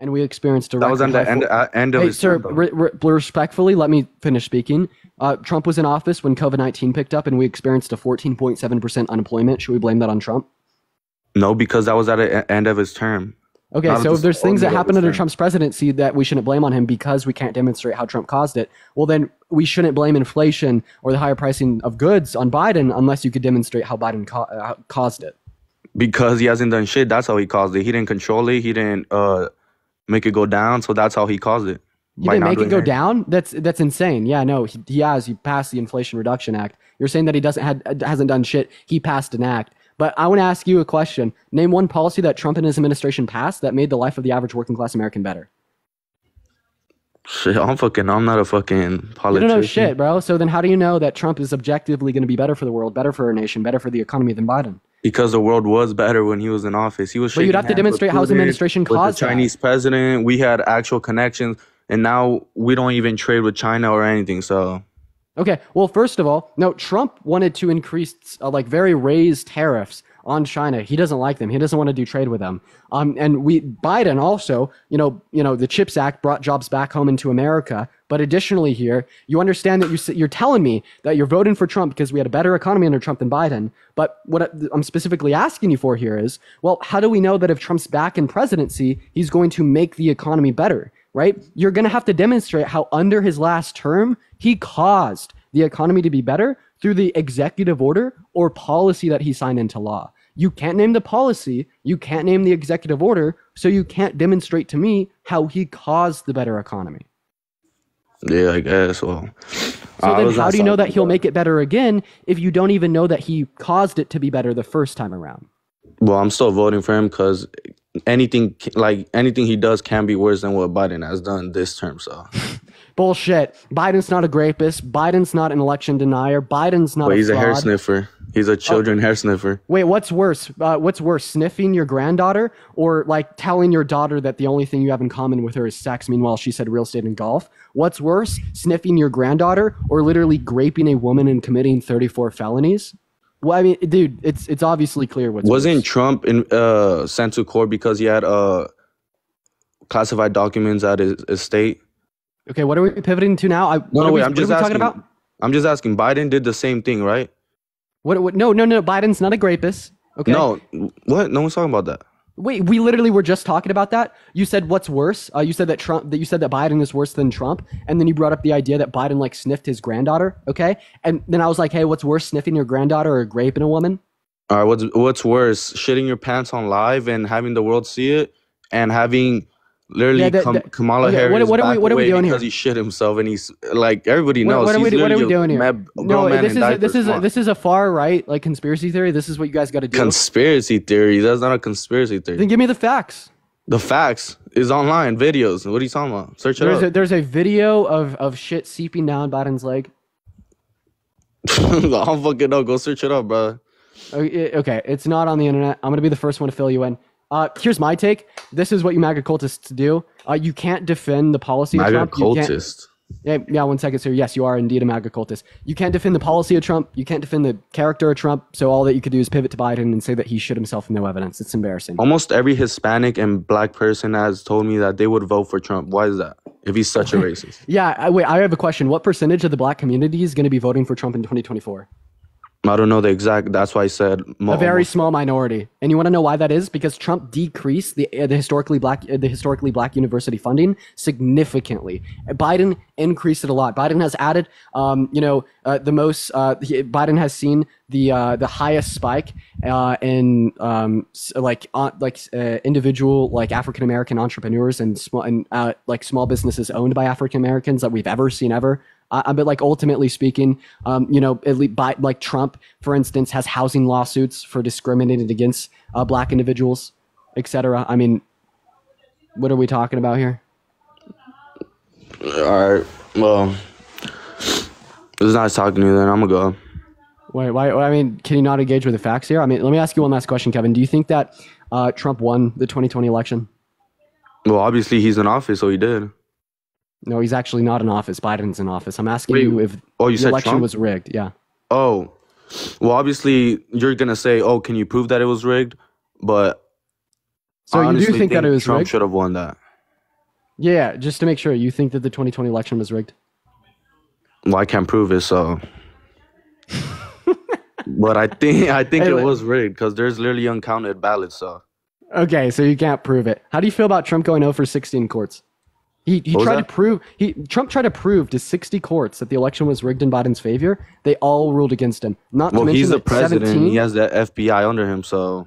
and we experienced a That was on the end, uh, end of Hey, his sir, term, re- re- respectfully, let me finish speaking. Uh, Trump was in office when COVID 19 picked up and we experienced a 14.7% unemployment. Should we blame that on Trump? No, because that was at the end of his term. Okay, Not so if there's things that happened under term. Trump's presidency that we shouldn't blame on him because we can't demonstrate how Trump caused it, well, then we shouldn't blame inflation or the higher pricing of goods on Biden unless you could demonstrate how Biden ca- uh, caused it. Because he hasn't done shit. That's how he caused it. He didn't control it. He didn't uh make it go down. So that's how he caused it. He didn't make it go anything. down. That's that's insane. Yeah, no, he, he has. He passed the Inflation Reduction Act. You're saying that he doesn't had hasn't done shit. He passed an act. But I want to ask you a question. Name one policy that Trump and his administration passed that made the life of the average working class American better. Shit, I'm fucking. I'm not a fucking You politician. don't know shit, bro. So then, how do you know that Trump is objectively going to be better for the world, better for our nation, better for the economy than Biden? Because the world was better when he was in office. He was. But you'd have to demonstrate how his administration caused the that. Chinese president. We had actual connections, and now we don't even trade with China or anything. So Okay. Well, first of all, no, Trump wanted to increase uh, like very raised tariffs on China. He doesn't like them. He doesn't want to do trade with them. Um, and we Biden also, you know, you know, the Chips Act brought jobs back home into America. But additionally, here you understand that you you're telling me that you're voting for Trump because we had a better economy under Trump than Biden. But what I'm specifically asking you for here is, well, how do we know that if Trump's back in presidency, he's going to make the economy better? right? You're going to have to demonstrate how under his last term, he caused the economy to be better through the executive order or policy that he signed into law. You can't name the policy, you can't name the executive order, so you can't demonstrate to me how he caused the better economy. yeah, I guess. Well, So then how do you know that he'll make it better again if you don't even know that he caused it to be better the first time around? Well, I'm still voting for him because anything like anything he does can be worse than what Biden has done this term. So, Bullshit. Biden's not a rapist. Biden's not an election denier. Biden's not a he's a hair sniffer. He's a children hair sniffer. Wait, what's worse? Uh, what's worse, sniffing your granddaughter or like telling your daughter that the only thing you have in common with her is sex? Meanwhile, she said real estate and golf. What's worse, sniffing your granddaughter or literally graping a woman and committing 34 felonies? Well, I mean, dude, it's it's obviously clear what's Wasn't worse. Trump in uh sent to court because he had uh classified documents at his estate? Okay, what are we pivoting to now? I, No, no, we, wait. I'm what just are we asking. talking about? I'm just asking. Biden did the same thing, right? What, what? No, no, no. Biden's not a rapist. Okay. No, what? No one's talking about that. Wait, we literally were just talking about that. You said what's worse? Uh, you said that Trump that you said that Biden is worse than Trump, and then you brought up the idea that Biden like sniffed his granddaughter. Okay, and then I was like, hey, what's worse, sniffing your granddaughter or raping a woman? All right, what's what's worse, shitting your pants on live and having the world see it, and having literally Yeah, Kam- that- Kamala okay, Harris what- what are we- what are we doing because here? Because he shit himself and he's like everybody knows. what are he's we what are we doing here? mad- no, this is a, this is a, this is a far right like conspiracy theory. This is what you guys got to do. conspiracy theory. That's not a conspiracy theory. then give me the facts. the facts is online videos. What are you talking about? Search it There's a, up. there's a video of of shit seeping down Biden's leg. I'll fucking know. Go search it up, bro. Okay, oh, okay, it's not on the internet. I'm gonna be the first one to fill you in. Uh, here's my take. This is what you MAGA cultists do. Uh, you can't defend the policy of Trump. Cultist. Yeah, yeah, one second, sir. Yes, you are indeed a MAGA cultist. You can't defend the policy of Trump. You can't defend the character of Trump. So all that you could do is pivot to Biden and say that he shit himself with no evidence. It's embarrassing. Almost every Hispanic and black person has told me that they would vote for Trump. Why is that? If he's such a racist. Yeah, I, wait, I have a question. What percentage of the black community is going to be voting for Trump in 2024? I don't know the exact. That's why I said mo- A very almost- small minority. And you want to know why that is? Because Trump decreased the uh, the historically black uh, the historically black university funding significantly. Biden increased it a lot. Biden has added, um, you know, uh, the most. Uh, he, Biden has seen the uh, the highest spike uh, in um, like uh, like uh, individual like African American entrepreneurs and small and uh, like small businesses owned by African Americans that we've ever seen ever. Uh, but like ultimately speaking, um, you know, at least by, like Trump, for instance, has housing lawsuits for discriminating against uh, black individuals, etc. I mean, what are we talking about here? All right. Well, it's nice talking to you. Then I'm gonna go. Wait, why? I mean, can you not engage with the facts here? I mean, let me ask you one last question, Kevin. Do you think that uh, Trump won the 2020 election? Well, obviously he's in office, so he did. No, he's actually not in office. Biden's in office. I'm asking Wait, you if oh, you the election Trump? was rigged. Yeah. Oh, well, obviously you're gonna say, "Oh, can you prove that it was rigged?" But So I you do honestly think that it was Trump rigged? should have won that. Yeah, just to make sure, you think that the 2020 election was rigged? Well, I can't prove it, so. but I think I think it was rigged because there's literally uncounted ballots. So Okay, so you can't prove it. How do you feel about Trump going 0 for 60 in courts? He, he tried that? to prove he Trump tried to prove to 60 courts that the election was rigged in Biden's favor. They all ruled against him. Not well, to mention he's the president. 17 He has the FBI under him. So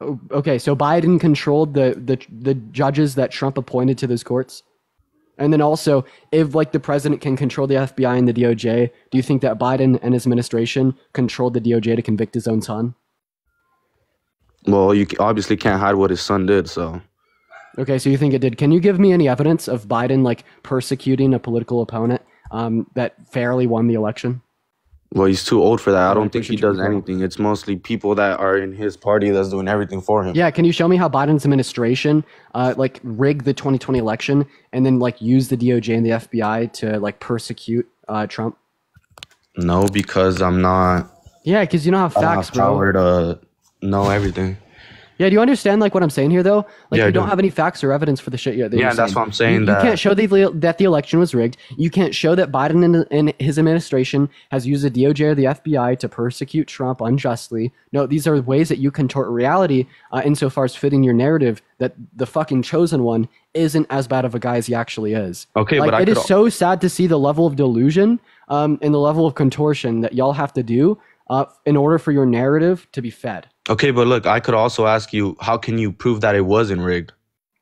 Oh, Okay, so Biden controlled the, the the judges that Trump appointed to those courts. And then also, if like the president can control the FBI and the DOJ, do you think that Biden and his administration controlled the DOJ to convict his own son? well, you obviously can't hide what his son did. So Okay, so you think it did. Can you give me any evidence of Biden like persecuting a political opponent um, that fairly won the election? well, he's too old for that. I I don't think he does anything. It's mostly people that are in his party that's doing everything for him. Yeah, can you show me how Biden's administration uh, like rigged the 2020 election and then like used the DOJ and the FBI to like persecute uh, Trump? No, because I'm not. Yeah, because you don't have I don't facts, have bro. power to know everything. Yeah, do you understand like what I'm saying here though? Like Yeah, you don't do. have any facts or evidence for the shit. That Yeah, that's saying. what I'm saying, You, you can't show the, that the election was rigged. You can't show that Biden and, and his administration has used the DOJ or the FBI to persecute Trump unjustly. No, these are ways that you contort reality uh, insofar as fitting your narrative that the fucking chosen one isn't as bad of a guy as he actually is. Okay, like, but I it is so sad to see the level of delusion um, and the level of contortion that y'all have to do uh, in order for your narrative to be fed. Okay, but look, I could also ask you, how can you prove that it wasn't rigged?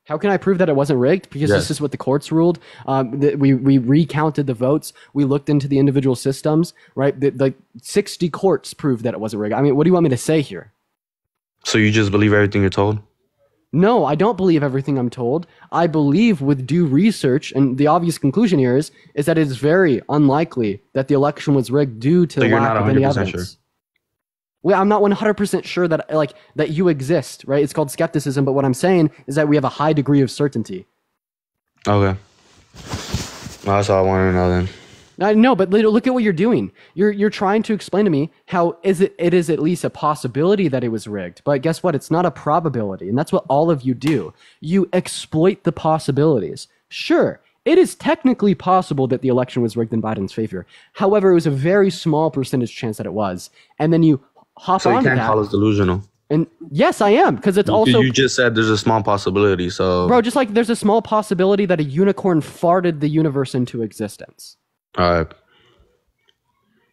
How can I prove that it wasn't rigged? Because Yes. this is what the courts ruled. Um, that we we recounted the votes. We looked into the individual systems. Right, the, the sixty courts proved that it wasn't rigged. I mean, what do you want me to say here? So you just believe everything you're told? No, I don't believe everything I'm told. I believe with due research, and the obvious conclusion here is is that it is very unlikely that the election was rigged due to So the lack not of any evidence. sure? Well, I'm not 100% sure that like that you exist, right? It's called skepticism, but what I'm saying is that we have a high degree of certainty. Okay. Well, that's all I wanted to know then. I know, but look at what you're doing. You're you're trying to explain to me how is it it is at least a possibility that it was rigged. But guess what? It's not a probability, and that's what all of you do. You exploit the possibilities. Sure, it is technically possible that the election was rigged in Biden's favor. However, it was a very small percentage chance that it was, and then you hop So you can't call us delusional. and yes, I am because it's also you just said there's a small possibility. So, bro. Just like there's a small possibility that a unicorn farted the universe into existence. all right.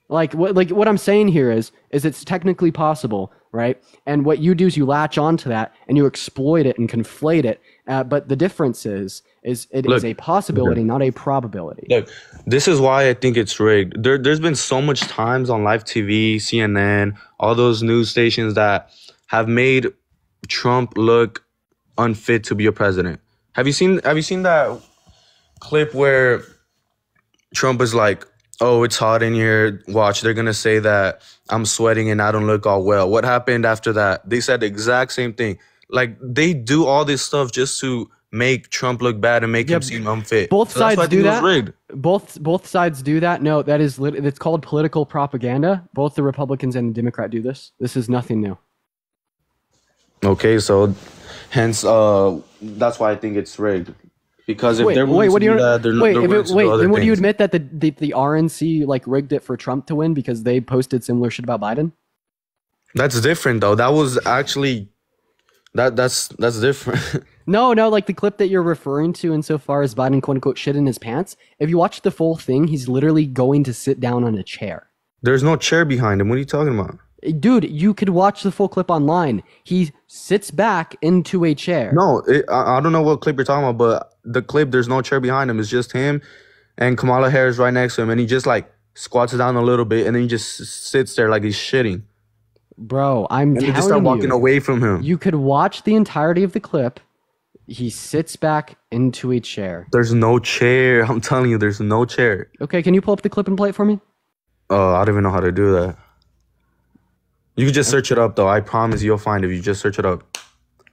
like what like what i'm saying here is is it's technically possible right and what you do is you latch onto that and you exploit it and conflate it uh, but the difference is is it is Look, a possibility not a probability Look, this is why I think it's rigged. There, there's been so much times on live TV, CNN, all those news stations that have made Trump look unfit to be a president. Have you seen? Have you seen that clip where Trump is like, "Oh, it's hot in here. Watch, they're gonna say that I'm sweating and I don't look all well." What happened after that? They said the exact same thing. Like they do all this stuff just to make Trump look bad and make Yeah, him seem unfit. both So that's why I sides do that. both both sides do that no that is lit- it's called political propaganda both the republicans and the democrat do this this is nothing new Okay, so hence uh that's why I think it's rigged. Because if wait they're wait what do you that, they're, wait they're if it, to wait do then would you admit that the, the the rnc like rigged it for trump to win because they posted similar shit about biden That's different though. That was actually that that's that's different. No, no, like the clip that you're referring to insofar as Biden quote unquote shit in his pants. If you watch the full thing, he's literally going to sit down on a chair. There's no chair behind him. What are you talking about? Eh, dude, you could watch the full clip online. He sits back into a chair. No, it, I, I don't know what clip you're talking about, but the clip there's no chair behind him. It's just him and Kamala Harris right next to him, and he just like squats down a little bit, and then he just sits there like he's shitting, Bro, I'm and they just start telling walking you. away from him. You could watch the entirety of the clip. He sits back into a chair. there's no chair. I'm telling you, there's no chair. Okay, can you pull up the clip and play it for me? Uh, I don't even know how to do that. You can just search it up though. I promise you'll find it if you just search it up.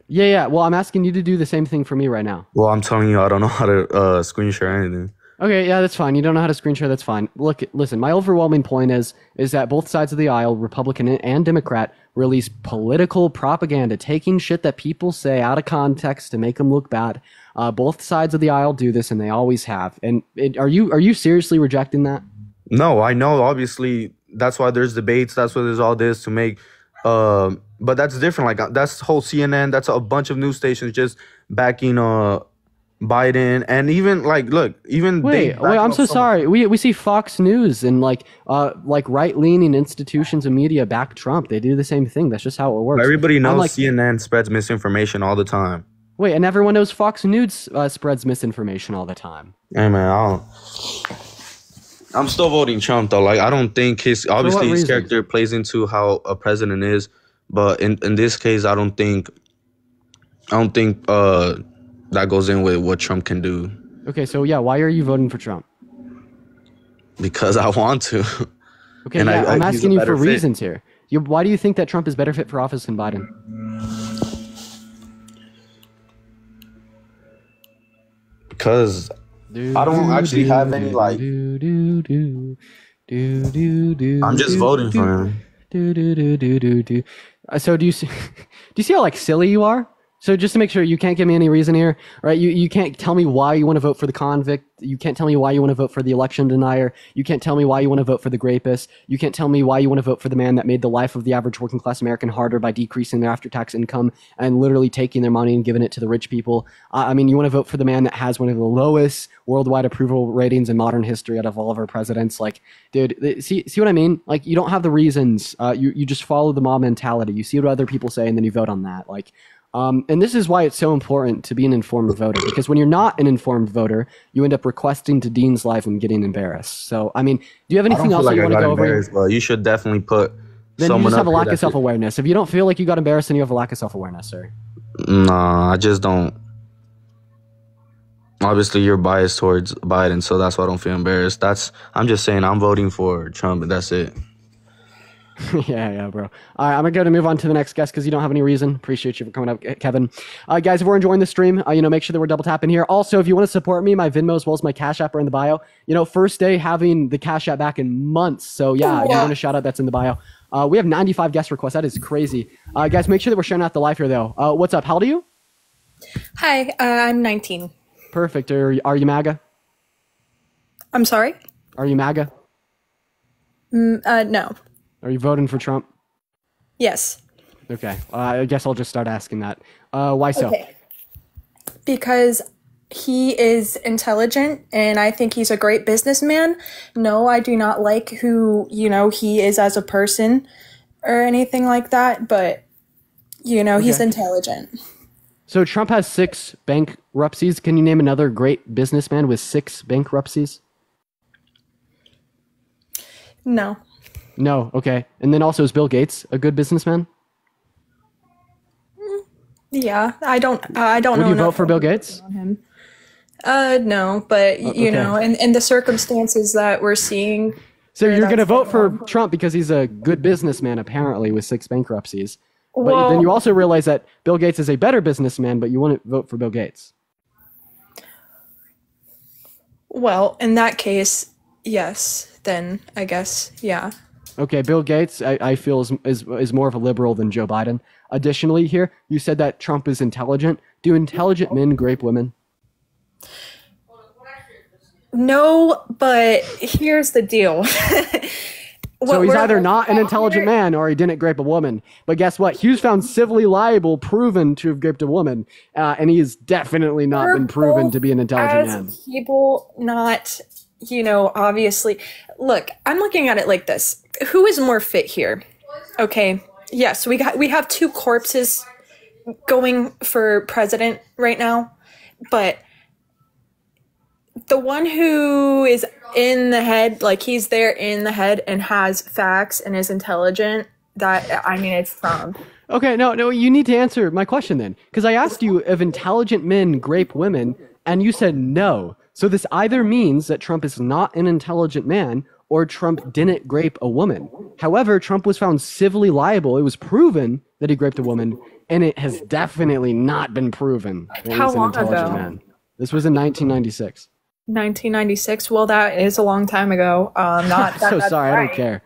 Yeah, yeah. Well, I'm asking you to do the same thing for me right now. Well, I'm telling you, I don't know how to uh, screen share anything. Okay, yeah, that's fine. You don't know how to screen share, that's fine. Look, listen, my overwhelming point is is that both sides of the aisle, Republican and Democrat, release political propaganda, taking shit that people say out of context to make them look bad. Uh, both sides of the aisle do this, and they always have. And it, are you are you seriously rejecting that? No, I know. Obviously, that's why there's debates. That's why there's all this to make. Uh, but that's different. Like that's whole CNN. That's a bunch of news stations just backing uh Biden, and even like, look, even they Wait, wait, I'm so sorry. We we see Fox News and like uh like right leaning institutions and media back Trump. They do the same thing. That's just how it works. Everybody knows Unlike- CNN spreads misinformation all the time. Wait, and everyone knows Fox News uh, spreads misinformation all the time. Hey man, I don't. I'm still voting Trump though. Like I don't think his obviously his reason? character plays into how a president is, but in in this case, I don't think. I don't think uh that goes in with what Trump can do Okay, so yeah, why are you voting for Trump? because I want to. Okay, And yeah, I- I'm asking you for fit. reasons here. You, why do you think that Trump is better fit for office than Biden? because I don't actually have any, like- Do, do, do, do, do, do, I'm just do, voting do, for him. Do, do, do, do, do, do. Uh, so do you see? do you see how like silly you are? So just to make sure you can't give me any reason here, right? You you can't tell me why you want to vote for the convict. You can't tell me why you want to vote for the election denier. You can't tell me why you want to vote for the rapist. You can't tell me why you want to vote for the man that made the life of the average working class American harder by decreasing their after tax income and literally taking their money and giving it to the rich people. I mean, you want to vote for the man that has one of the lowest worldwide approval ratings in modern history out of all of our presidents. Like, dude, see see what I mean? Like, you don't have the reasons. Uh, you you just follow the mob mentality. You see what other people say and then you vote on that. Like. Um, and this is why it's so important to be an informed voter because when you're not an informed voter, you end up requesting to Dean's life and getting embarrassed. So, I mean, do you have anything else like you I want to go over? Well, you should definitely put Then you someone just have a lack of self awareness. If you don't feel like you got embarrassed, then you have a lack of self awareness, sir. Nah, I just don't. Obviously, you're biased towards Biden, so that's why I don't feel embarrassed. That's I'm just saying I'm voting for Trump, and that's it. yeah, yeah, bro. All right, I'm gonna move on to the next guest because you don't have any reason. Appreciate you for coming up, Kevin. Uh, guys, if we're enjoying the stream, uh, you know, make sure that we're double tapping here. Also, if you want to support me, my Venmo as well as my Cash App are in the bio. You know, first day having the Cash App back in months. So yeah, if you want to shout out, that's in the bio. Uh, we have 95 guest requests. That is crazy. Uh, guys, make sure that we're showing out the live here though. Uh, what's up? How old are you? Hi, uh, I'm 19. Perfect. Are, are you MAGA? I'm sorry? Are you MAGA? Uh, no. Are you voting for Trump? Yes. Okay. Uh, I guess I'll just start asking that. Uh, why so? Okay. Because he is intelligent and I think he's a great businessman. No, I do not like who, you know, he is as a person or anything like that, but you know, he's intelligent. So Trump has six bankruptcies. Can you name another great businessman with six bankruptcies? No. No. Okay. And then also is Bill Gates a good businessman? Yeah, I don't uh, I don't Would know you vote for Bill Gates? him. Uh no, but you okay. know, in, in the circumstances that we're seeing So you're going to vote for. Trump because he's a good businessman apparently with six bankruptcies. But well, then you also realize that Bill Gates is a better businessman, but you wouldn't vote for Bill Gates. well, in that case, yes, then I guess, yeah. Okay, Bill Gates, I, I feel is, is is more of a liberal than Joe Biden. Additionally, here you said that Trump is intelligent. Do intelligent men grape women? No, but here's the deal. So he's either not an intelligent man or he didn't grape a woman. But guess what? He was found civilly liable, proven to have graped a woman, uh, and he has definitely not been proven to be an intelligent man. people not, you know, obviously. Look, I'm looking at it like this. Who is more fit here? Okay. Yes, we got we have two corpses going for president right now, but the one who is in the head, like he's there in the head and has facts and is intelligent, that I mean it's Trump. Okay, no, no, you need to answer my question then, because I asked you if intelligent men grape women, and you said no. So this either means that Trump is not an intelligent man, or Trump didn't grape a woman. However, Trump was found civilly liable. It was proven that he graped a woman, and it has definitely not been proven that How he's an long intelligent ago? man. This was in 1996. 1996. Well, that is a long time ago. Um, not I'm that so sorry. I don't care.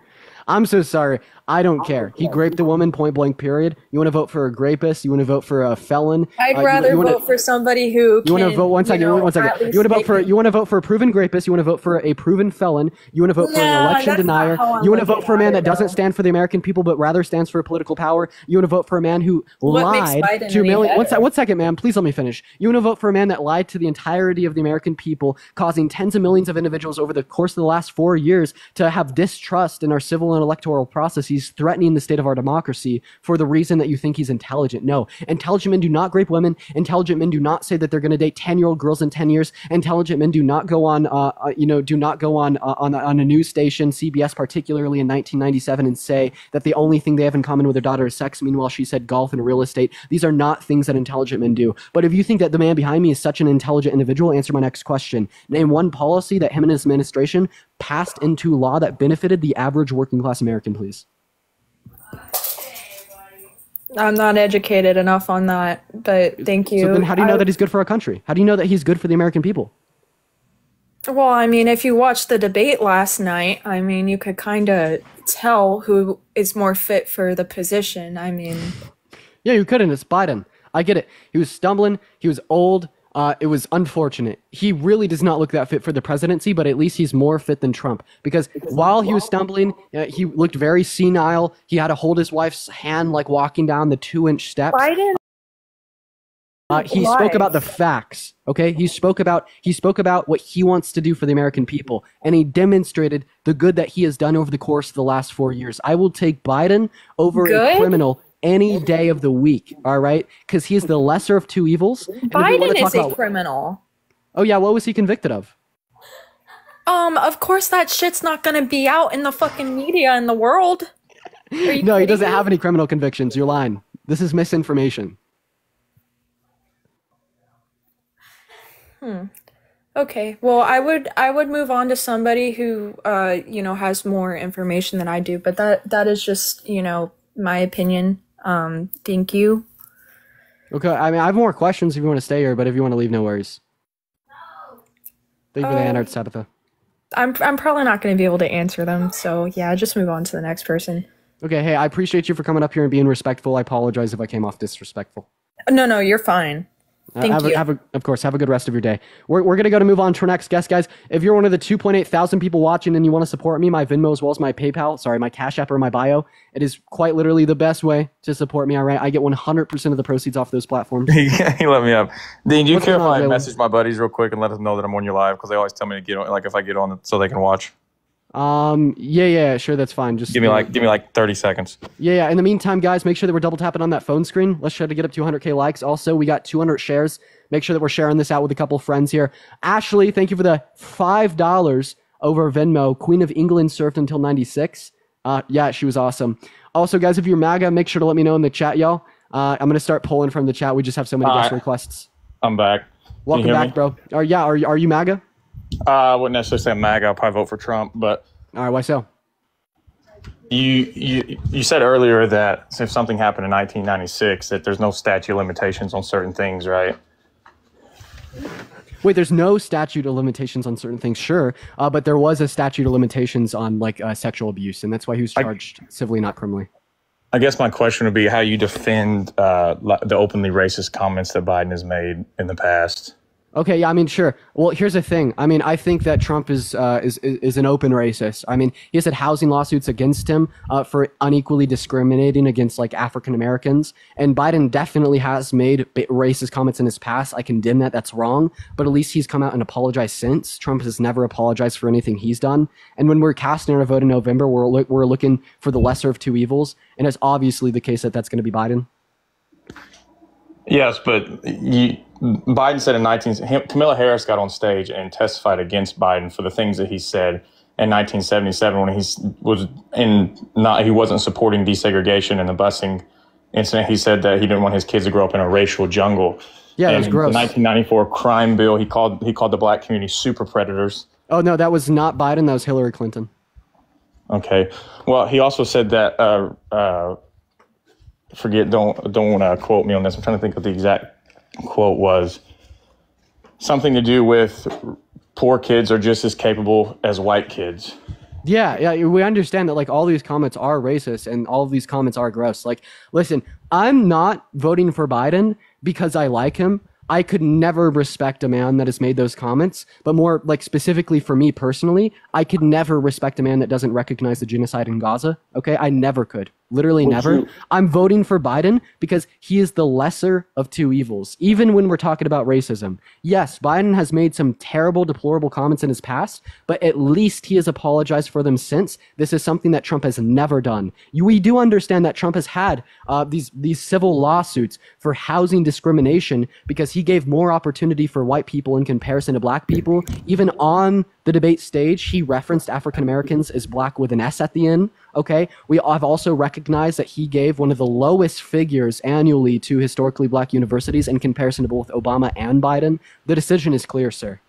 I'm so sorry. I don't care. He raped a woman, point blank, period. You want to vote for a rapist? You want to vote for a felon? I'd Uh, rather you wanna- vote for somebody who You want to vote one second. you know, one second. at least You want to vote for you want to vote for a proven rapist. You want to vote for a proven felon. You want to vote for an election denier. You want to vote for a man that doesn't stand for the American people, but rather stands for political power. You want to vote for a man who What lied to any million. One, better? sec- one second, ma'am. Please let me finish. You want to vote for a man that lied to the entirety of the American people, causing tens of millions of individuals over the course of the last four years to have distrust in our civil and electoral processes, threatening the state of our democracy for the reason that you think he's intelligent. No, intelligent men do not rape women. Intelligent men do not say that they're going to date ten-year-old girls in ten years. Intelligent men do not go on, uh, uh, you know, do not go on uh, on on a news station, CBS, particularly in 1997, and say that the only thing they have in common with their daughter is sex. Meanwhile, she said golf and real estate. These are not things that intelligent men do. But if you think that the man behind me is such an intelligent individual, answer my next question. Name one policy that him and his administration passed into law that benefited the average working class American, please. I'm not educated enough on that, but thank you. So then, how do you know I- that he's good for our country? How do you know that he's good for the American people? Well, I mean, if you watched the debate last night, I mean, you could kind of tell who is more fit for the position. I mean, Yeah, you couldn't. It's Biden. I get it. He was stumbling. He was old. Uh, it was unfortunate. He really does not look that fit for the presidency, but at least he's more fit than Trump. Because while he was stumbling, uh, he looked very senile. He had to hold his wife's hand like walking down the two-inch steps. Biden. Uh, he spoke about the facts. Okay, he spoke about he spoke about what he wants to do for the American people, and he demonstrated the good that he has done over the course of the last four years. I will take Biden over a criminal any day of the week. All right, because he is the lesser of two evils. And if you wanna Biden is a about- criminal. oh yeah, what was he convicted of? Um, of course that shit's not gonna be out in the fucking media in the world. No, he doesn't me? have any criminal convictions. You're lying. This is misinformation. Hmm. Okay, well, I would I would move on to somebody who uh you know has more information than I do, but that that is just you know my opinion. Um, thank you. Okay, I mean, I have more questions if you want to stay here, but if you want to leave, no worries. No. Thank you for the Um, Anarch Tabitha. I'm I'm probably not going to be able to answer them, so yeah, just move on to the next person. Okay, hey, I appreciate you for coming up here and being respectful. I apologize if I came off disrespectful. No, no, you're fine. Uh, Thank have you. A, have a, of course, have a good rest of your day. We're, we're going to go to move on to our next guest, guys. If you're one of the 2.8 thousand people watching and you want to support me, my Venmo as well as my PayPal, sorry, my Cash App or my bio, it is quite literally the best way to support me. All right, I get 100% of the proceeds off those platforms. he let me up. Dean, do you What's care if I message my buddies real quick and let them know that I'm on your live? Because they always tell me to get on, like if I get on, so they can watch. Um, yeah, yeah, sure, that's fine. Just Give me like, give me like 30 seconds. Yeah, yeah. In the meantime, guys, make sure that we're double tapping on that phone screen. Let's try to get up to 100k likes. Also, we got 200 shares. Make sure that we're sharing this out with a couple friends here. Ashley, thank you for the five dollars over Venmo. Queen of England served until 96. Uh, yeah, she was awesome. Also, guys, if you're MAGA, make sure to let me know in the chat, y'all. Uh, I'm gonna start pulling from the chat. We just have so many guest Alright. requests. I'm back. Welcome hear back, me? bro. Are yeah, are are you MAGA? Uh, I wouldn't necessarily say MAGA. I'll probably vote for Trump. But All right, why so? you, you, you said earlier that if something happened in 1996, that there's no statute of limitations on certain things, right? Wait, there's no statute of limitations on certain things, sure, uh, but there was a statute of limitations on like uh, sexual abuse, and that's why he was charged civilly, not criminally. I guess my question would be how you defend uh, the openly racist comments that Biden has made in the past. Okay, yeah, I mean, sure. Well, here's the thing. I mean, I think that Trump is uh, is is is an open racist. I mean, he has had housing lawsuits against him uh, for unequally discriminating against like African Americans, and Biden definitely has made racist comments in his past. I condemn that. That's wrong. But at least he's come out and apologized since. Trump has never apologized for anything he's done. And when we're casting our vote in November, we're loo- we're looking for the lesser of two evils, and it's obviously the case that that's going to be Biden. Yes, but you, Biden said in 19 him, Kamala Harris got on stage and testified against Biden for the things that he said in 1977 when he was in not he wasn't supporting desegregation and the busing incident. He said that he didn't want his kids to grow up in a racial jungle. Yeah, it and was in gross. The 1994 crime bill, he called he called the black community super predators. Oh no, that was not Biden. That was Hillary Clinton. Okay. Well, he also said that. Uh, uh, forget. Don't don't want to quote me on this. I'm trying to think of the exact quote was. Something to do with poor kids are just as capable as white kids. Yeah, yeah, we understand that like all these comments are racist and all of these comments are gross. Like, listen, I'm not voting for Biden because I like him. I could never respect a man that has made those comments, but more like specifically for me personally, I could never respect a man that doesn't recognize the genocide in Gaza. Okay, I never could. Literally never. you- I'm voting for Biden because he is the lesser of two evils, even when we're talking about racism. Yes, Biden has made some terrible, deplorable comments in his past, but at least he has apologized for them since. This is something that Trump has never done. We do understand that Trump has had uh, these, these civil lawsuits for housing discrimination because he gave more opportunity for white people in comparison to black people. Even on the debate stage, he referenced African Americans as black with an S at the end. Okay, we have also recognized that he gave one of the lowest figures annually to historically black universities in comparison to both Obama and Biden. The decision is clear, sir.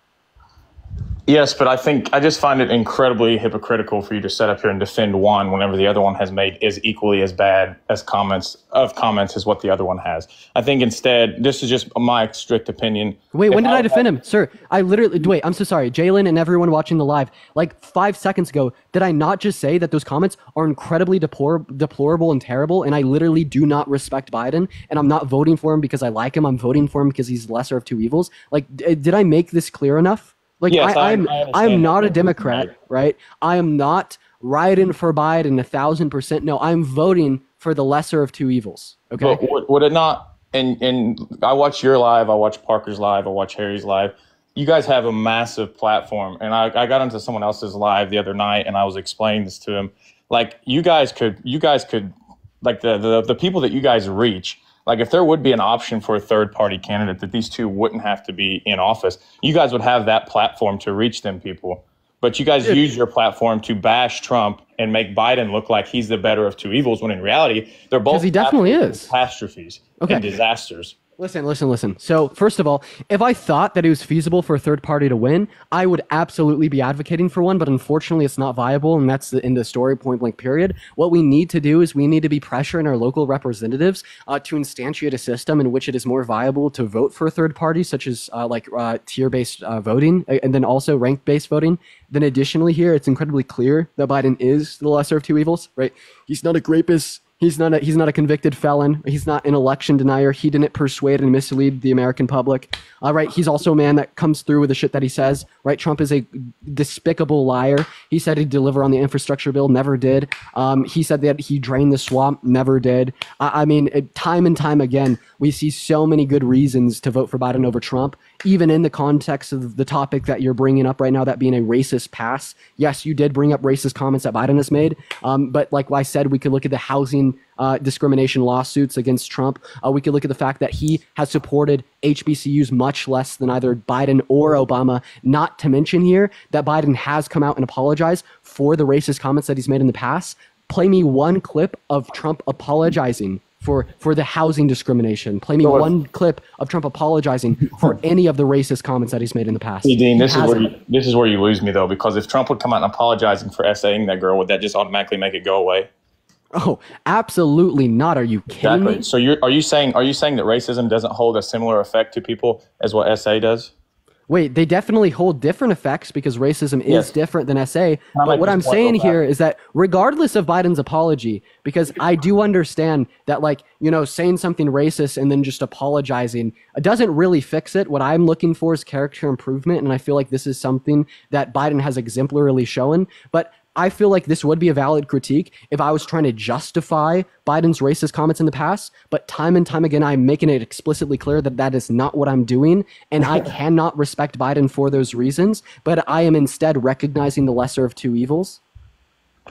Yes, but I think I just find it incredibly hypocritical for you to set up here and defend one whenever the other one has made is equally as bad as comments of comments as what the other one has. I think instead, this is just my strict opinion. Wait, If when did I defend had- him, sir? I literally wait. I'm so sorry, Jalen and everyone watching the live. Like five seconds ago, did I not just say that those comments are incredibly deplor- deplorable and terrible? And I literally do not respect Biden, and I'm not voting for him because I like him. I'm voting for him because he's lesser of two evils. Like, d- did I make this clear enough? Like, Yes, I- I, I'm I'm not a Democrat, right? I am not riding for Biden a thousand percent. No, I'm voting for the lesser of two evils. Okay. But would, would it not? And and I watch your live, I watch Parker's live, I watch Harry's live. You guys have a massive platform, and I, I got into someone else's live the other night, and I was explaining this to him. Like you guys could, you guys could, like the the, the people that you guys reach. Like if there would be an option for a third party candidate that these two wouldn't have to be in office, you guys would have that platform to reach them people. But you guys use your platform to bash Trump and make Biden look like he's the better of two evils, when in reality they're both he definitely is. catastrophes Okay. and disasters. Listen, listen, listen. So, first of all, if I thought that it was feasible for a third party to win, I would absolutely be advocating for one, but unfortunately, it's not viable, and that's the, in the story point blank period. What we need to do is we need to be pressuring our local representatives uh, to instantiate a system in which it is more viable to vote for a third party, such as uh, like uh, tier based uh, voting, and then also rank based voting. Then, additionally, here, it's incredibly clear that Biden is the lesser of two evils, right? He's not a rapist. He's not a he's not a convicted felon. He's not an election denier. He didn't persuade and mislead the American public. All right, he's also a man that comes through with the shit that he says. Right, Trump is a despicable liar. He said he'd deliver on the infrastructure bill, never did. Um, he said that he drained the swamp, never did. I, I mean, it, time and time again, we see so many good reasons to vote for Biden over Trump, even in the context of the topic that you're bringing up right now, that being a racist pass. Yes, you did bring up racist comments that Biden has made, um, but like I said, we could look at the housing uh, discrimination lawsuits against Trump. Uh, we could look at the fact that he has supported HBCUs much less than either Biden or Obama. Not to mention here that Biden has come out and apologized for the racist comments that he's made in the past. Play me one clip of Trump apologizing for for the housing discrimination. Play me So if- one clip of Trump apologizing for any of the racist comments that he's made in the past. See, Dean, this is where you, this is where you lose me though, because if Trump would come out and apologizing for essaying that girl, would that just automatically make it go away? Oh, absolutely not. Are you kidding Exactly. me? So you're are you saying are you saying that racism doesn't hold a similar effect to people as what SA does? Wait, they definitely hold different effects because racism is different than SA. But what I'm saying here is that regardless of Biden's apology, because I do understand that, like, you know, saying something racist and then just apologizing doesn't really fix it. What I'm looking for is character improvement. And I feel like this is something that Biden has exemplarily shown. But I feel like this would be a valid critique if I was trying to justify Biden's racist comments in the past. But time and time again, I'm making it explicitly clear that that is not what I'm doing. And I cannot respect Biden for those reasons. But I am instead recognizing the lesser of two evils.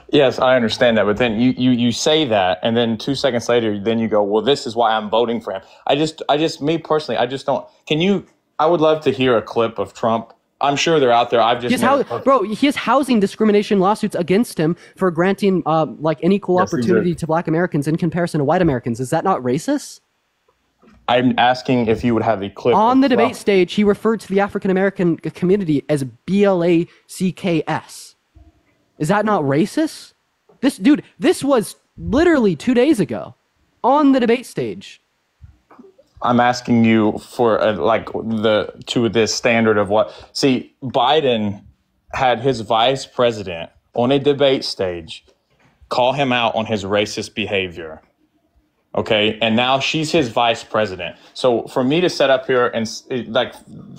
Yes, I understand that, but then you, you you say that, and then two seconds later, then you go, "Well, this is why I'm voting for him." I just, I just, me personally, I just don't. Can you? I would love to hear a clip of Trump. I'm sure they're out there. I've just, He has never hou- bro, he has housing discrimination lawsuits against him for granting uh, like an equal Yes, opportunity to black Americans in comparison to white Americans. Is that not racist? I'm asking if you would have a clip On of the debate Trump. stage, he referred to the African American community as BLACKS. Is that not racist? This dude, this was literally two days ago on the debate stage. I'm asking you for a, like the to this standard of what. See, Biden had his vice president on a debate stage, call him out on his racist behavior. Okay, and now she's his vice president. So for me to set up here and like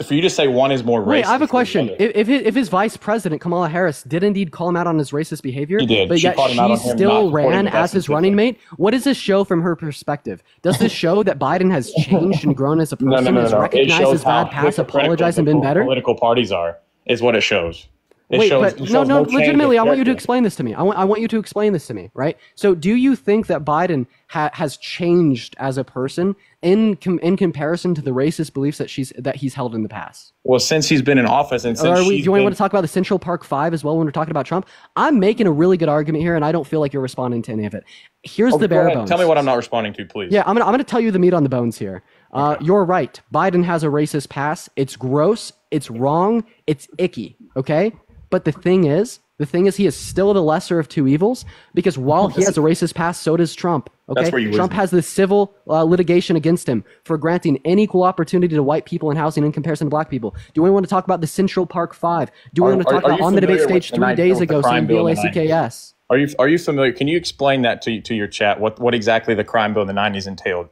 for you to say one is more racist. Wait, I have a question. If, if, his, if his vice president, Kamala Harris, did indeed call him out on his racist behavior, He did. but She yet called him out she still ran as his running mate, what does this show from her perspective? Does this show that Biden has changed and grown as a person, no, no, no, has. Recognized his bad past, apologized, and been better? Political parties are is what it shows. It Wait, shows, but it no, no, legitimately, I want you to explain this to me. I want, I want you to explain this to me, right? So, do you think that Biden ha- has changed as a person in com- in comparison to the racist beliefs that she's that he's held in the past? Well, since he's been in office and Or since are we, do you been, want to talk about the Central Park Five as well when we're talking about Trump? I'm making a really good argument here, and I don't feel like you're responding to any of it. Here's the bare bones. Tell me what I'm not responding to, please. Yeah, I'm gonna I'm gonna tell you the meat on the bones here. Uh, You're right. Biden has a racist past. It's gross. It's wrong. It's icky. Okay. But the thing is, the thing is, he is still the lesser of two evils because while he has a racist past, so does Trump. Okay. Trump has this civil uh, litigation against him for granting unequal opportunity to white people in housing in comparison to black people. Do we want to talk about the Central Park Five? Do we Are- want to talk are about on the debate stage three nine- days ago saying BLACKS? Are you are you familiar? Can you explain that to to your chat? What what exactly the crime bill in the '90s entailed?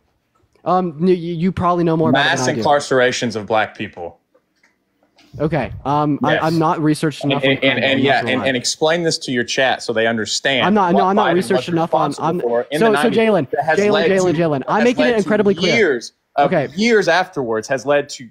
Um, you, you probably know more about Mass than I do. incarcerations of black people. Okay. Um, Yes. I, I'm not researched enough. And, and, and yeah, and, and explain this to your chat so they understand. I'm not. No, I'm not researched enough on. I'm, so, so 90s Jalen, Jalen, Jalen, Jalen. I'm making it incredibly clear. Years, Okay. years afterwards has led to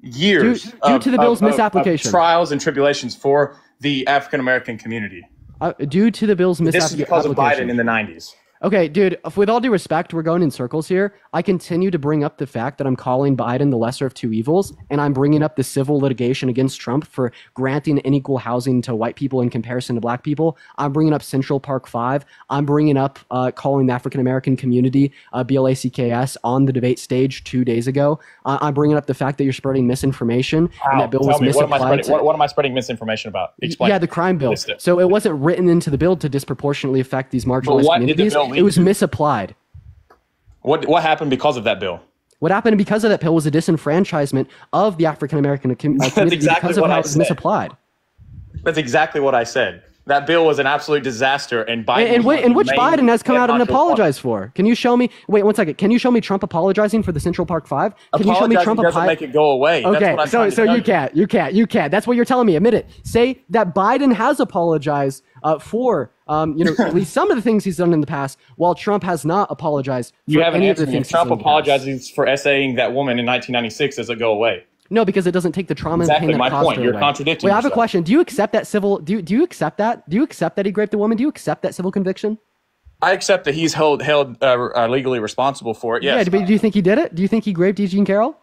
years Due- due of- to the bill's of- of misapplication. trials and tribulations for the African American community. Uh, due to the bill's misapplication. This is because of. Biden in the 90s. Okay, dude, with all due respect, we're going in circles here. I continue to bring up the fact that I'm calling Biden the lesser of two evils, and I'm bringing up the civil litigation against Trump for granting unequal housing to white people in comparison to black people. I'm bringing up Central Park 5. I'm bringing up uh, calling the African American community uh, BLACKS on the debate stage two days ago. Uh, I'm bringing up the fact that you're spreading misinformation and that bill was me, what am, I misapplied. spreading, to- what, what am I spreading misinformation about? Explain. yeah, the crime bill. So it wasn't written into the bill to disproportionately affect these marginalized what did the communities. It was misapplied. What what happened because of that bill? What happened because of that bill was a disenfranchisement of the African American uh, community exactly because of what how I it was said. misapplied. That's exactly what I said. That bill was an absolute disaster, and Biden. And, and, and which Biden has come out and head honcho on it. apologized for? Can you show me? Wait one second. Can you show me Trump apologizing for the Central Park Five? Can you show me Apologizing Trump doesn't api- make it go away. That's Okay, what I'm so so you can't, you can't, you can't. That's what you're telling me. Admit it. Say that Biden has apologized uh, for, um, you know, at least some of the things he's done in the past, while Trump has not apologized for You haven't any of the answered me. things Trump he's done in the past. apologizes for essaying that woman in 1996, does it go away? No, because it doesn't take the trauma Exactly and pain that my it caused point. her You're away. contradicting Wait, I have a question. Do you accept that civil? Do you, do you accept that? Do you accept that he raped a woman? Do you accept that civil conviction? I accept that he's held held uh, uh, legally responsible for it. Yes. Yeah, but do you think he did it? Do you think he raped Eugene Carroll?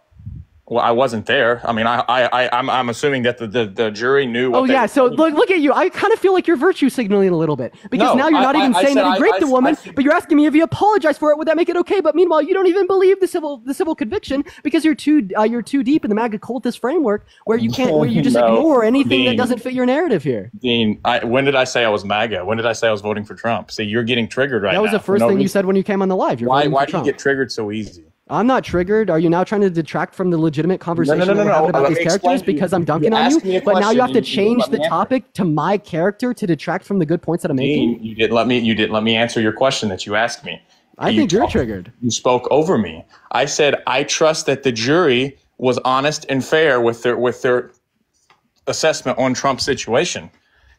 Well, I wasn't there. I mean, I, I, I I'm, I'm assuming that the, the, the jury knew. What Oh yeah. So look, look at you. I kind of feel like you're virtue signaling a little bit because No, now you're not I- even I saying that he raped the woman, but you're asking me if he apologized for it. Would that make it okay? But meanwhile, you don't even believe the civil the civil conviction because you're too uh, you're too deep in the MAGA cultist framework where you can't where you just No, ignore anything that doesn't fit your narrative here. Dean, I, when did I say I was MAGA? When did I say I was voting for Trump? See, you're getting triggered right That was now the first no thing you said when you came on the live. You're Why, why do you get triggered so easy? I'm not triggered. Are you now trying to detract from the legitimate conversation no, no, we're no. having about Let these characters because I'm dunking on you? But now you have to you change the me answer. topic to my character to detract from the good points that I'm making. You didn't let me. You didn't let me answer your question that you asked me. I You think you're talked- triggered. You spoke over me. I said I trust that the jury was honest and fair with their with their assessment on Trump's situation.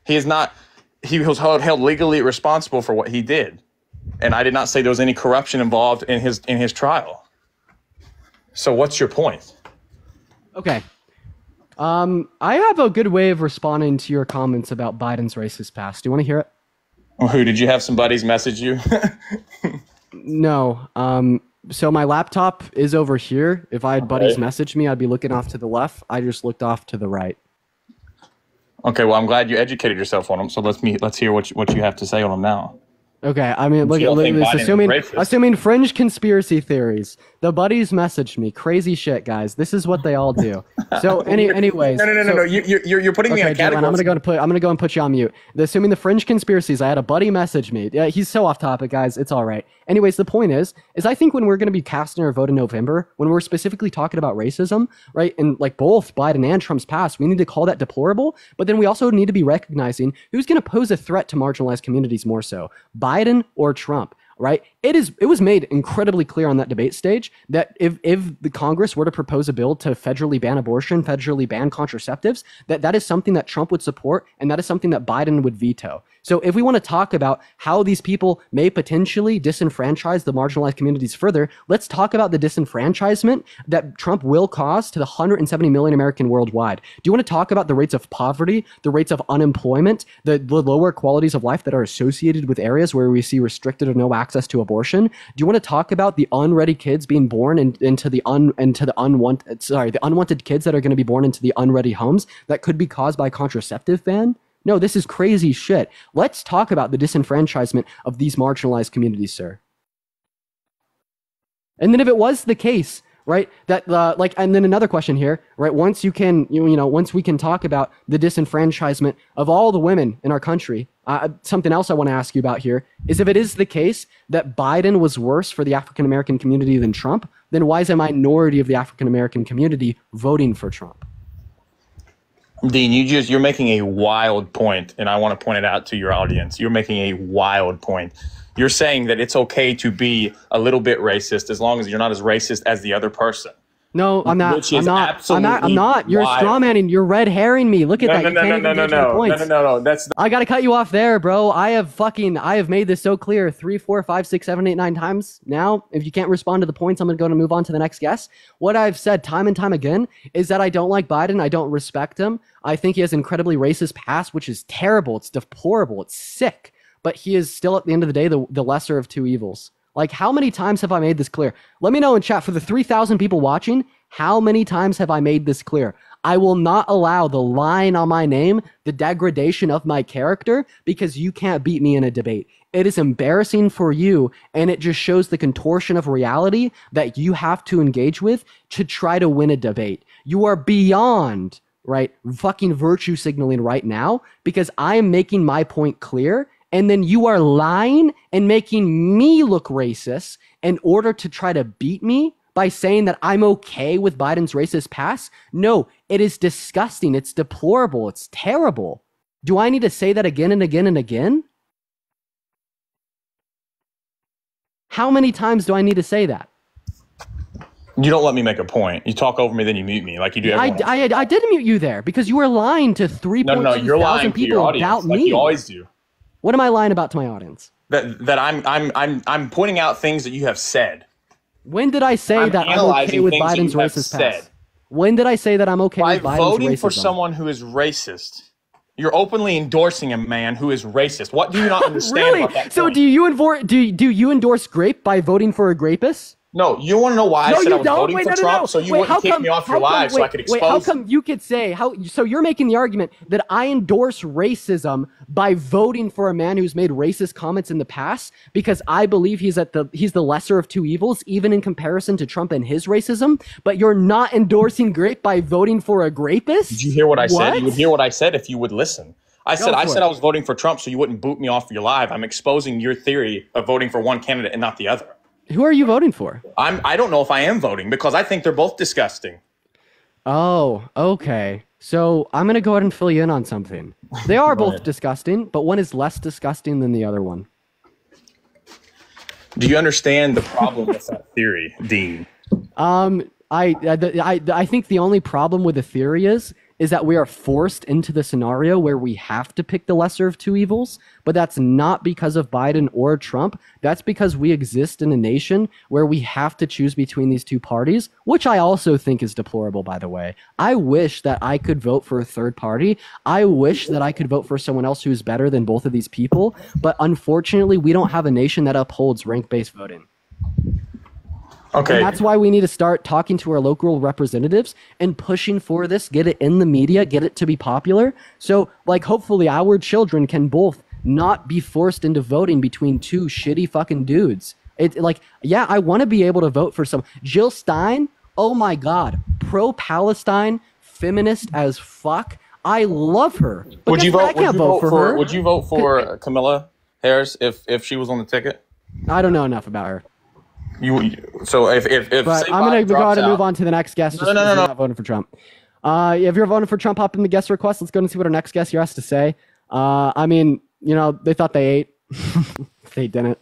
He is not. He was held, held legally responsible for what he did, and I did not say there was any corruption involved in his in his trial. So what's your point? Okay. Um, I have a good way of responding to your comments about Biden's racist past. Do you want to hear it? Who did you have some buddies message you? No. Um, so my laptop is over here. If I had buddies message me, I'd be looking off to the left. I just looked off to the right. okay, well I'm glad you educated yourself on them. So let's me let's hear what you, what you have to say on them now. Okay, I mean, look at look at this. Assuming, assuming fringe conspiracy theories. The buddies messaged me. Crazy shit, guys. This is what they all do. So, any, anyways. No, no, no, no, so- no. You, you're, you're putting me in Okay, a Jalen, category. I'm gonna go and put. I'm gonna go and put you on mute. The, assuming the fringe conspiracies. I had a buddy message me. Yeah, he's so off topic, guys. It's all right. Anyways, the point is, is I think when we're going to be casting our vote in November, when we're specifically talking about racism, right, and like both Biden and Trump's past, we need to call that deplorable. But then we also need to be recognizing who's going to pose a threat to marginalized communities more so, Biden or Trump right? It is it was made incredibly clear on that debate stage that if if the Congress were to propose a bill to federally ban abortion, federally ban contraceptives, that that is something that Trump would support and that is something that Biden would veto. So if we want to talk about how these people may potentially disenfranchise the marginalized communities further, let's talk about the disenfranchisement that Trump will cause to the 170 million American worldwide. Do you want to talk about the rates of poverty, the rates of unemployment, the, the lower qualities of life that are associated with areas where we see restricted or no access to abortion? Do you want to talk about the unready kids being born in, into the un into the unwanted sorry, the unwanted kids that are going to be born into the unready homes that could be caused by a contraceptive ban? No, this is crazy shit. Let's talk about the disenfranchisement of these marginalized communities, sir. And then if it was the case, right, that uh, like, and then another question here, right? Once you can, you, you know, once we can talk about the disenfranchisement of all the women in our country, uh, something else I want to ask you about here is if it is the case that Biden was worse for the African American community than Trump, then why is a minority of the African American community voting for Trump? Dean, you just you're making a wild point, and I want to point it out to your audience. You're making a wild point. You're saying that it's okay to be a little bit racist as long as you're not as racist as the other person. No, I'm not. Which I'm not. I'm not. I'm not. You're wild. straw manning. You're red herring me. Look at No, that. no, You no, can't no, even no, no, get no, no, no, no, no. That's I gotta cut you off there, bro. I have fucking I have made this so clear three, four, five, six, seven, eight, nine times now. If you can't respond to the points, I'm gonna go to move on to the next guest. What I've said time and time again is that I don't like Biden. I don't respect him. I think he has incredibly racist past, which is terrible. It's deplorable. It's sick. But he is still at the end of the day the, the lesser of two evils. Like how many times have I made this clear? Let me know in chat for the 3,000 people watching. How many times have I made this clear? I will not allow the line on my name, the degradation of my character, because you can't beat me in a debate. It is embarrassing for you, and it just shows the contortion of reality that you have to engage with to try to win a debate. You are beyond, right, fucking virtue signaling right now because I am making my point clear, and then you are lying and making me look racist in order to try to beat me by saying that I'm okay with Biden's racist past? No, it is disgusting. It's deplorable. It's terrible. Do I need to say that again and again and again? How many times do I need to say that? you don't let me make a point. You talk over me, then you mute me, like you do. I. I, I did mute you there because you were lying to three no, point no, you're lying thousand to your people audience, about like me. you always do. What am I lying about to my audience? That that I'm I'm I'm I'm pointing out things that you have said. When did I say I'm that I'm okay with Biden's racist past? When did I say that I'm okay By with Biden's voting racism? for someone who is racist, you're openly endorsing a man who is racist. What do you not understand really? about that? So point? do you endorse do do you endorse grape by voting for a grapist? No, you want to know why I said you I was don't. voting Wait, for no, no, Trump no. so you wait, wouldn't kick come, me off your come- live so I could Wait, expose how come you could say how? So you're making the argument that I endorse racism by voting for a man who's made racist comments in the past because I believe he's at the he's the lesser of two evils, even in comparison to Trump and his racism. But you're not endorsing grape by voting for a grapist. Did you hear what I said? You would hear what I said if you would listen. I said I said. I was voting for Trump so you wouldn't boot me off your live. I'm exposing your theory of voting for one candidate and not the other. Who are you voting for? I'm I don't know if I am voting because I think they're both disgusting. Oh, okay. So I'm gonna go ahead and fill you in on something. They are both ahead. disgusting, but one is less disgusting than the other one. Do you understand the problem with that theory, Dean? Um, I, I, I, I think the only problem with the theory is is that we are forced into the scenario where we have to pick the lesser of two evils, but that's not because of Biden or Trump. That's because we exist in a nation where we have to choose between these two parties, which I also think is deplorable, by the way. I wish that I could vote for a third party. I wish that I could vote for someone else who's better than both of these people, but unfortunately, we don't have a nation that upholds rank based voting. Okay. And that's why we need to start talking to our local representatives and pushing for this, get it in the media, get it to be popular. So, like, hopefully, our children can both not be forced into voting between two shitty fucking dudes. It like, yeah, I want to be able to vote for some Jill Stein. Oh my god, pro Palestine, feminist as fuck. I love her. Would you vote? I Would can't you vote vote for for? her. Would you vote for Kamala Harris if if she was on the ticket? I don't know enough about her. You, so if if, if But I'm gonna Biden go drops ahead and out- move on to the next guest. Just no, no, no. not voting for Trump. Uh, if you're voting for Trump, hop in the guest request. Let's go and see what our next guest here has to say. Uh, I mean, you know, they thought they ate. they didn't.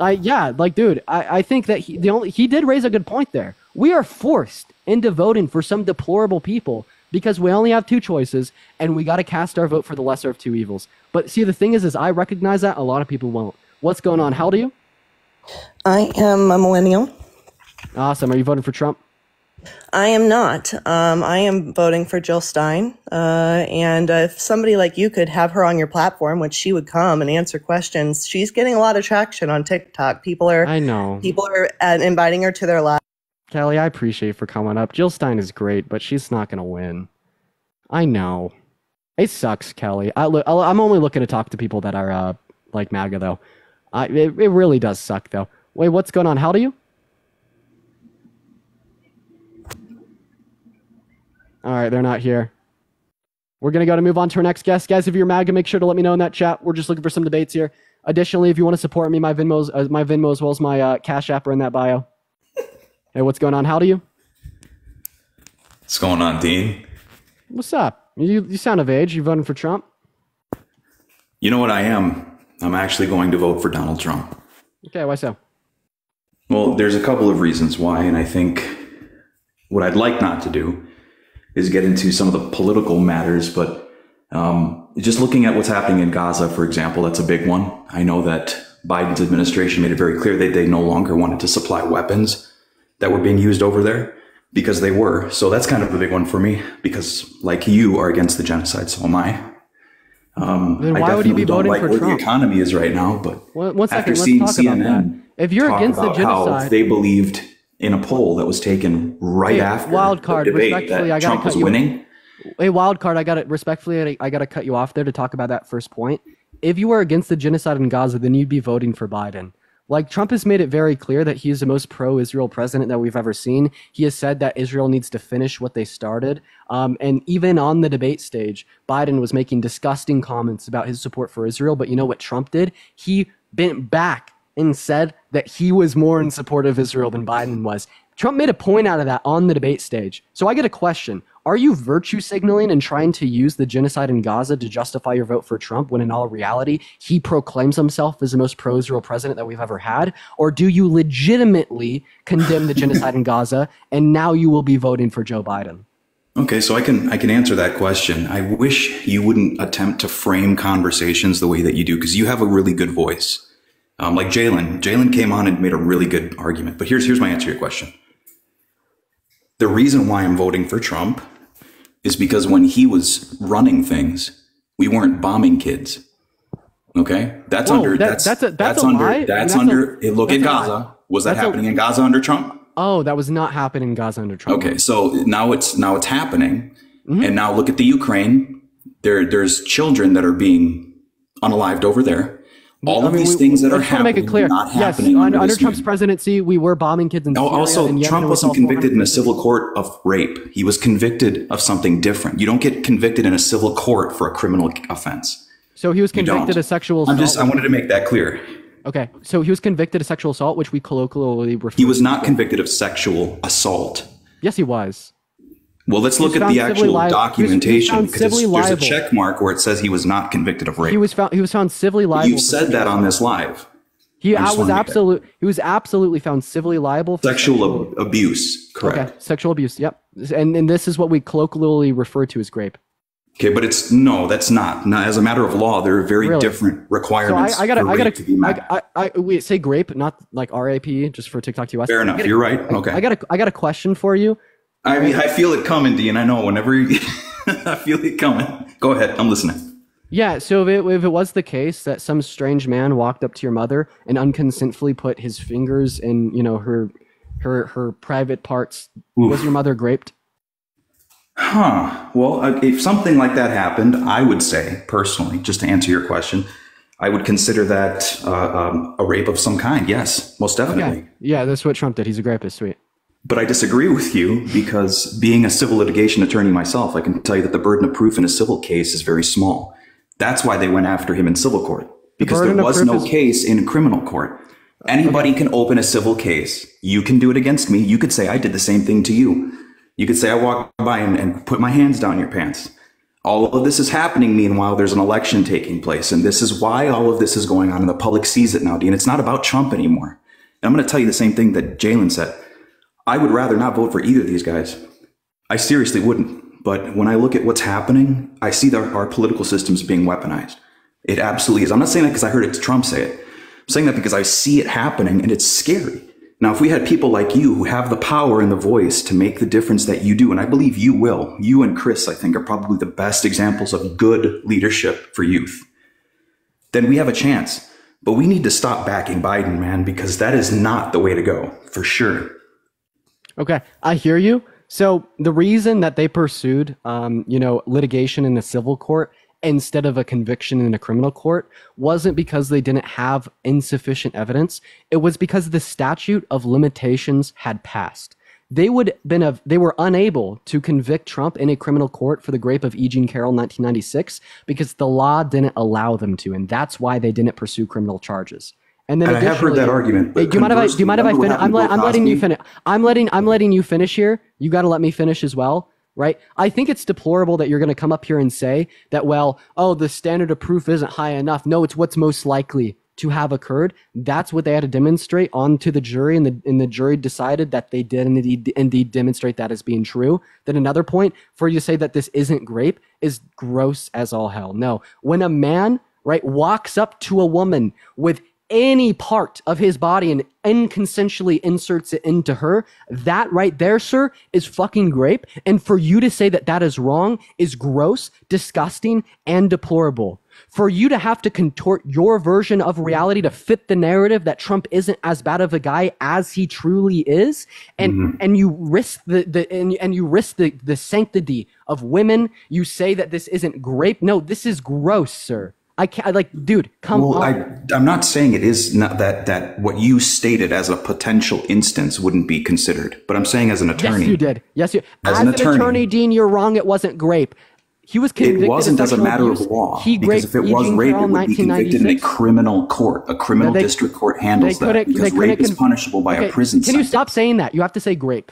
Uh, yeah, like, dude, I, I think that he the only he did raise a good point there. We are forced into voting for some deplorable people because we only have two choices, and we got to cast our vote for the lesser of two evils. But see, the thing is, is I recognize that a lot of people won't. What's going on? How do you? I am a millennial. Awesome. Are you voting for Trump? I am not. Um, I am voting for Jill Stein. Uh, and uh, if somebody like you could have her on your platform, which she would come and answer questions, she's getting a lot of traction on TikTok. People are I know. people are uh, inviting her to their live. Kelly, I appreciate you for coming up. Jill Stein is great, but she's not going to win. I know. It sucks, Kelly. I I'm only looking to talk to people that are uh, like MAGA, though. I, it, it really does suck, though. Wait, what's going on? How do you? All right, they're not here. We're going to go to move on to our next guest. Guys, if you're MAGA, make sure to let me know in that chat. We're just looking for some debates here. Additionally, if you want to support me, my Venmo's, uh, my Venmo as well as my uh, Cash App are in that bio. Hey, what's going on? How do you? What's going on, Dean? What's up? You, you sound of age. You voting for Trump? You know what I am? I'm actually going to vote for Donald Trump. Okay, why so? Well, there's a couple of reasons why, and I think what I'd like not to do is get into some of the political matters, but um, just looking at what's happening in Gaza, for example, that's a big one. I know that Biden's administration made it very clear that they no longer wanted to supply weapons that were being used over there because they were. So that's kind of a big one for me because, like you, are against the genocide. So am I. Um, Then I why would you be voting like for Trump? the economy is right now, but One, one second, after let's seeing talk CNN about that. If you're against the genocide, they believed in a poll that was taken right Hey, after wild card, the debate respectfully, that I gotta Trump cut was you- winning. Hey, wild card, I got it. Respectfully, I got to cut you off there to talk about that first point. If you were against the genocide in Gaza, then you'd be voting for Biden. Like Trump has made it very clear that he is the most pro-Israel president that we've ever seen. He has said that Israel needs to finish what they started. Um, and even on the debate stage, Biden was making disgusting comments about his support for Israel. But you know what Trump did? He bent back and said that he was more in support of Israel than Biden was. Trump made a point out of that on the debate stage. So I get a question. Are you virtue signaling and trying to use the genocide in Gaza to justify your vote for Trump when in all reality he proclaims himself as the most pro Israel president that we've ever had? Or do you legitimately condemn the genocide in Gaza and now you will be voting for Joe Biden? Okay, so I can I can answer that question. I wish you wouldn't attempt to frame conversations the way that you do because you have a really good voice. Um, like Jalen, Jalen came on and made a really good argument. But here's here's my answer to your question. The reason why I'm voting for Trump is because when he was running things, we weren't bombing kids. Okay, that's Whoa, under that- that's that's a- that's a under lie? that's, That's a- under. look at that's. Gaza. Was that That's a- happening in Gaza under Trump? Oh, that was not happening in Gaza under Trump. Okay, so now it's now it's happening, Mm-hmm. and now look at the Ukraine. There, there's children that are being unalived over there. All I of mean, these we- things that are want to make happening, it clear. not Yes, happening under, under, Trump's presidency, we were bombing kids in Oh, Syria. also, Yemen, Trump wasn't convicted in a civil court of rape. He was convicted of something different. You don't get convicted in a civil court for a criminal offense. So he was convicted of sexual assault. I'm just. I wanted to make that clear. Okay, so he was convicted of sexual assault, which we colloquially refer. He was not convicted of sexual assault. Yes, he was. Well, let's look at the actual li- he was- he was documentation because there's a check mark where it says he was not convicted of rape. He was found. He was found civilly liable. you said that on this live. He I was wanna make that- absolute. He was absolutely found civilly liable for Sexual ab- abuse, Okay, correct? sexual abuse. Yep, and and this is what we colloquially refer to as grape. Okay, but it's no, that's not. Not as a matter of law, there are very Really? different So I, requirements I gotta, for I rape gotta, to be met. I, I, we say grape, not like R A P, just for TikTok US. Fair enough. gotta- You're right. Okay. I got a, I got a question for you. I mean, I feel it coming, Dean. I know. Whenever you, I feel it coming. Go ahead. I'm listening. Yeah, so if it, if it was the case that some strange man walked up to your mother and unconsentfully put his fingers in, you know, her her her private parts, was your mother graped? Huh. Well, uh, if something like that happened, I would say personally, just to answer your question, I would consider that uh, um, a rape of some kind. Yes, most definitely. Yeah, yeah, that's what Trump did. He's a rapist. Sweet. But I disagree with you because being a civil litigation attorney myself, I can tell you that the burden of proof in a civil case is very small. That's why they went after him in civil court because burden there was no case in criminal court. Anybody can open a civil case. You can do it against me. You could say I did the same thing to you. You could say I walked by and, and put my hands down your pants. All of this is happening. Meanwhile, there's an election taking place. And this is why all of this is going on. And the public sees it now, Dean. It's not about Trump anymore. And I'm going to tell you the same thing that Jalen said. I would rather not vote for either of these guys. I seriously wouldn't. But when I look at what's happening, I see that our political systems being weaponized. It absolutely is. I'm not saying that because I heard it Trump say it. I'm saying that because I see it happening and it's scary. Now, if we had people like you who have the power and the voice to make the difference that you do, and I believe you will, you and Chris, I think, are probably the best examples of good leadership for youth, then we have a chance. But we need to stop backing Biden, man, because that is not the way to go, for sure. Okay, I hear you. So the reason that they pursued, um, you know, litigation in a civil court instead of a conviction in a criminal court wasn't because they didn't have insufficient evidence. It was because the statute of limitations had passed. They would been a, they were unable to convict Trump in a criminal court for the grape of E. Jean Carroll 1996 because the law didn't allow them to, and that's why they didn't pursue criminal charges. And then And I have heard that argument, do you mind if I do you mind if I finish? I'm, what I'm letting you finish. I'm letting I'm letting you finish here. You got to let me finish as well, right? I think it's deplorable that you're going to come up here and say that well, oh, the standard of proof isn't high enough. No, it's what's most likely to have occurred. That's what they had to demonstrate onto the jury, and the and the jury decided that they did indeed, indeed demonstrate that as being true. Then another point for you to say that this isn't grape is gross as all hell. No, when a man right walks up to a woman with any part of his body and inconsensually inserts it into her, that right there, sir, is fucking grape. And for you to say that that is wrong is gross, disgusting, and deplorable. For you to have to contort your version of reality to fit the narrative that Trump isn't as bad of a guy as he truly is, and mm-hmm. and you risk the, the and, and you risk the, the sanctity of women. You say that this isn't grape. No, this is gross, sir. I can't I like, dude, come Well, on. I, I'm not saying it is not that that what you stated as a potential instance wouldn't be considered, but I'm saying as an attorney, Yes, you did. Yes, you. As As, an attorney- attorney, Dean, you're wrong. It wasn't grape. He was convicted. It wasn't as a matter abuse. of law. He because if it was rape, Carroll it in would be convicted in a criminal court. A criminal they- district court handles that because rape is punishable by Okay, a prison Can you sentence. stop saying that? You have to say grape.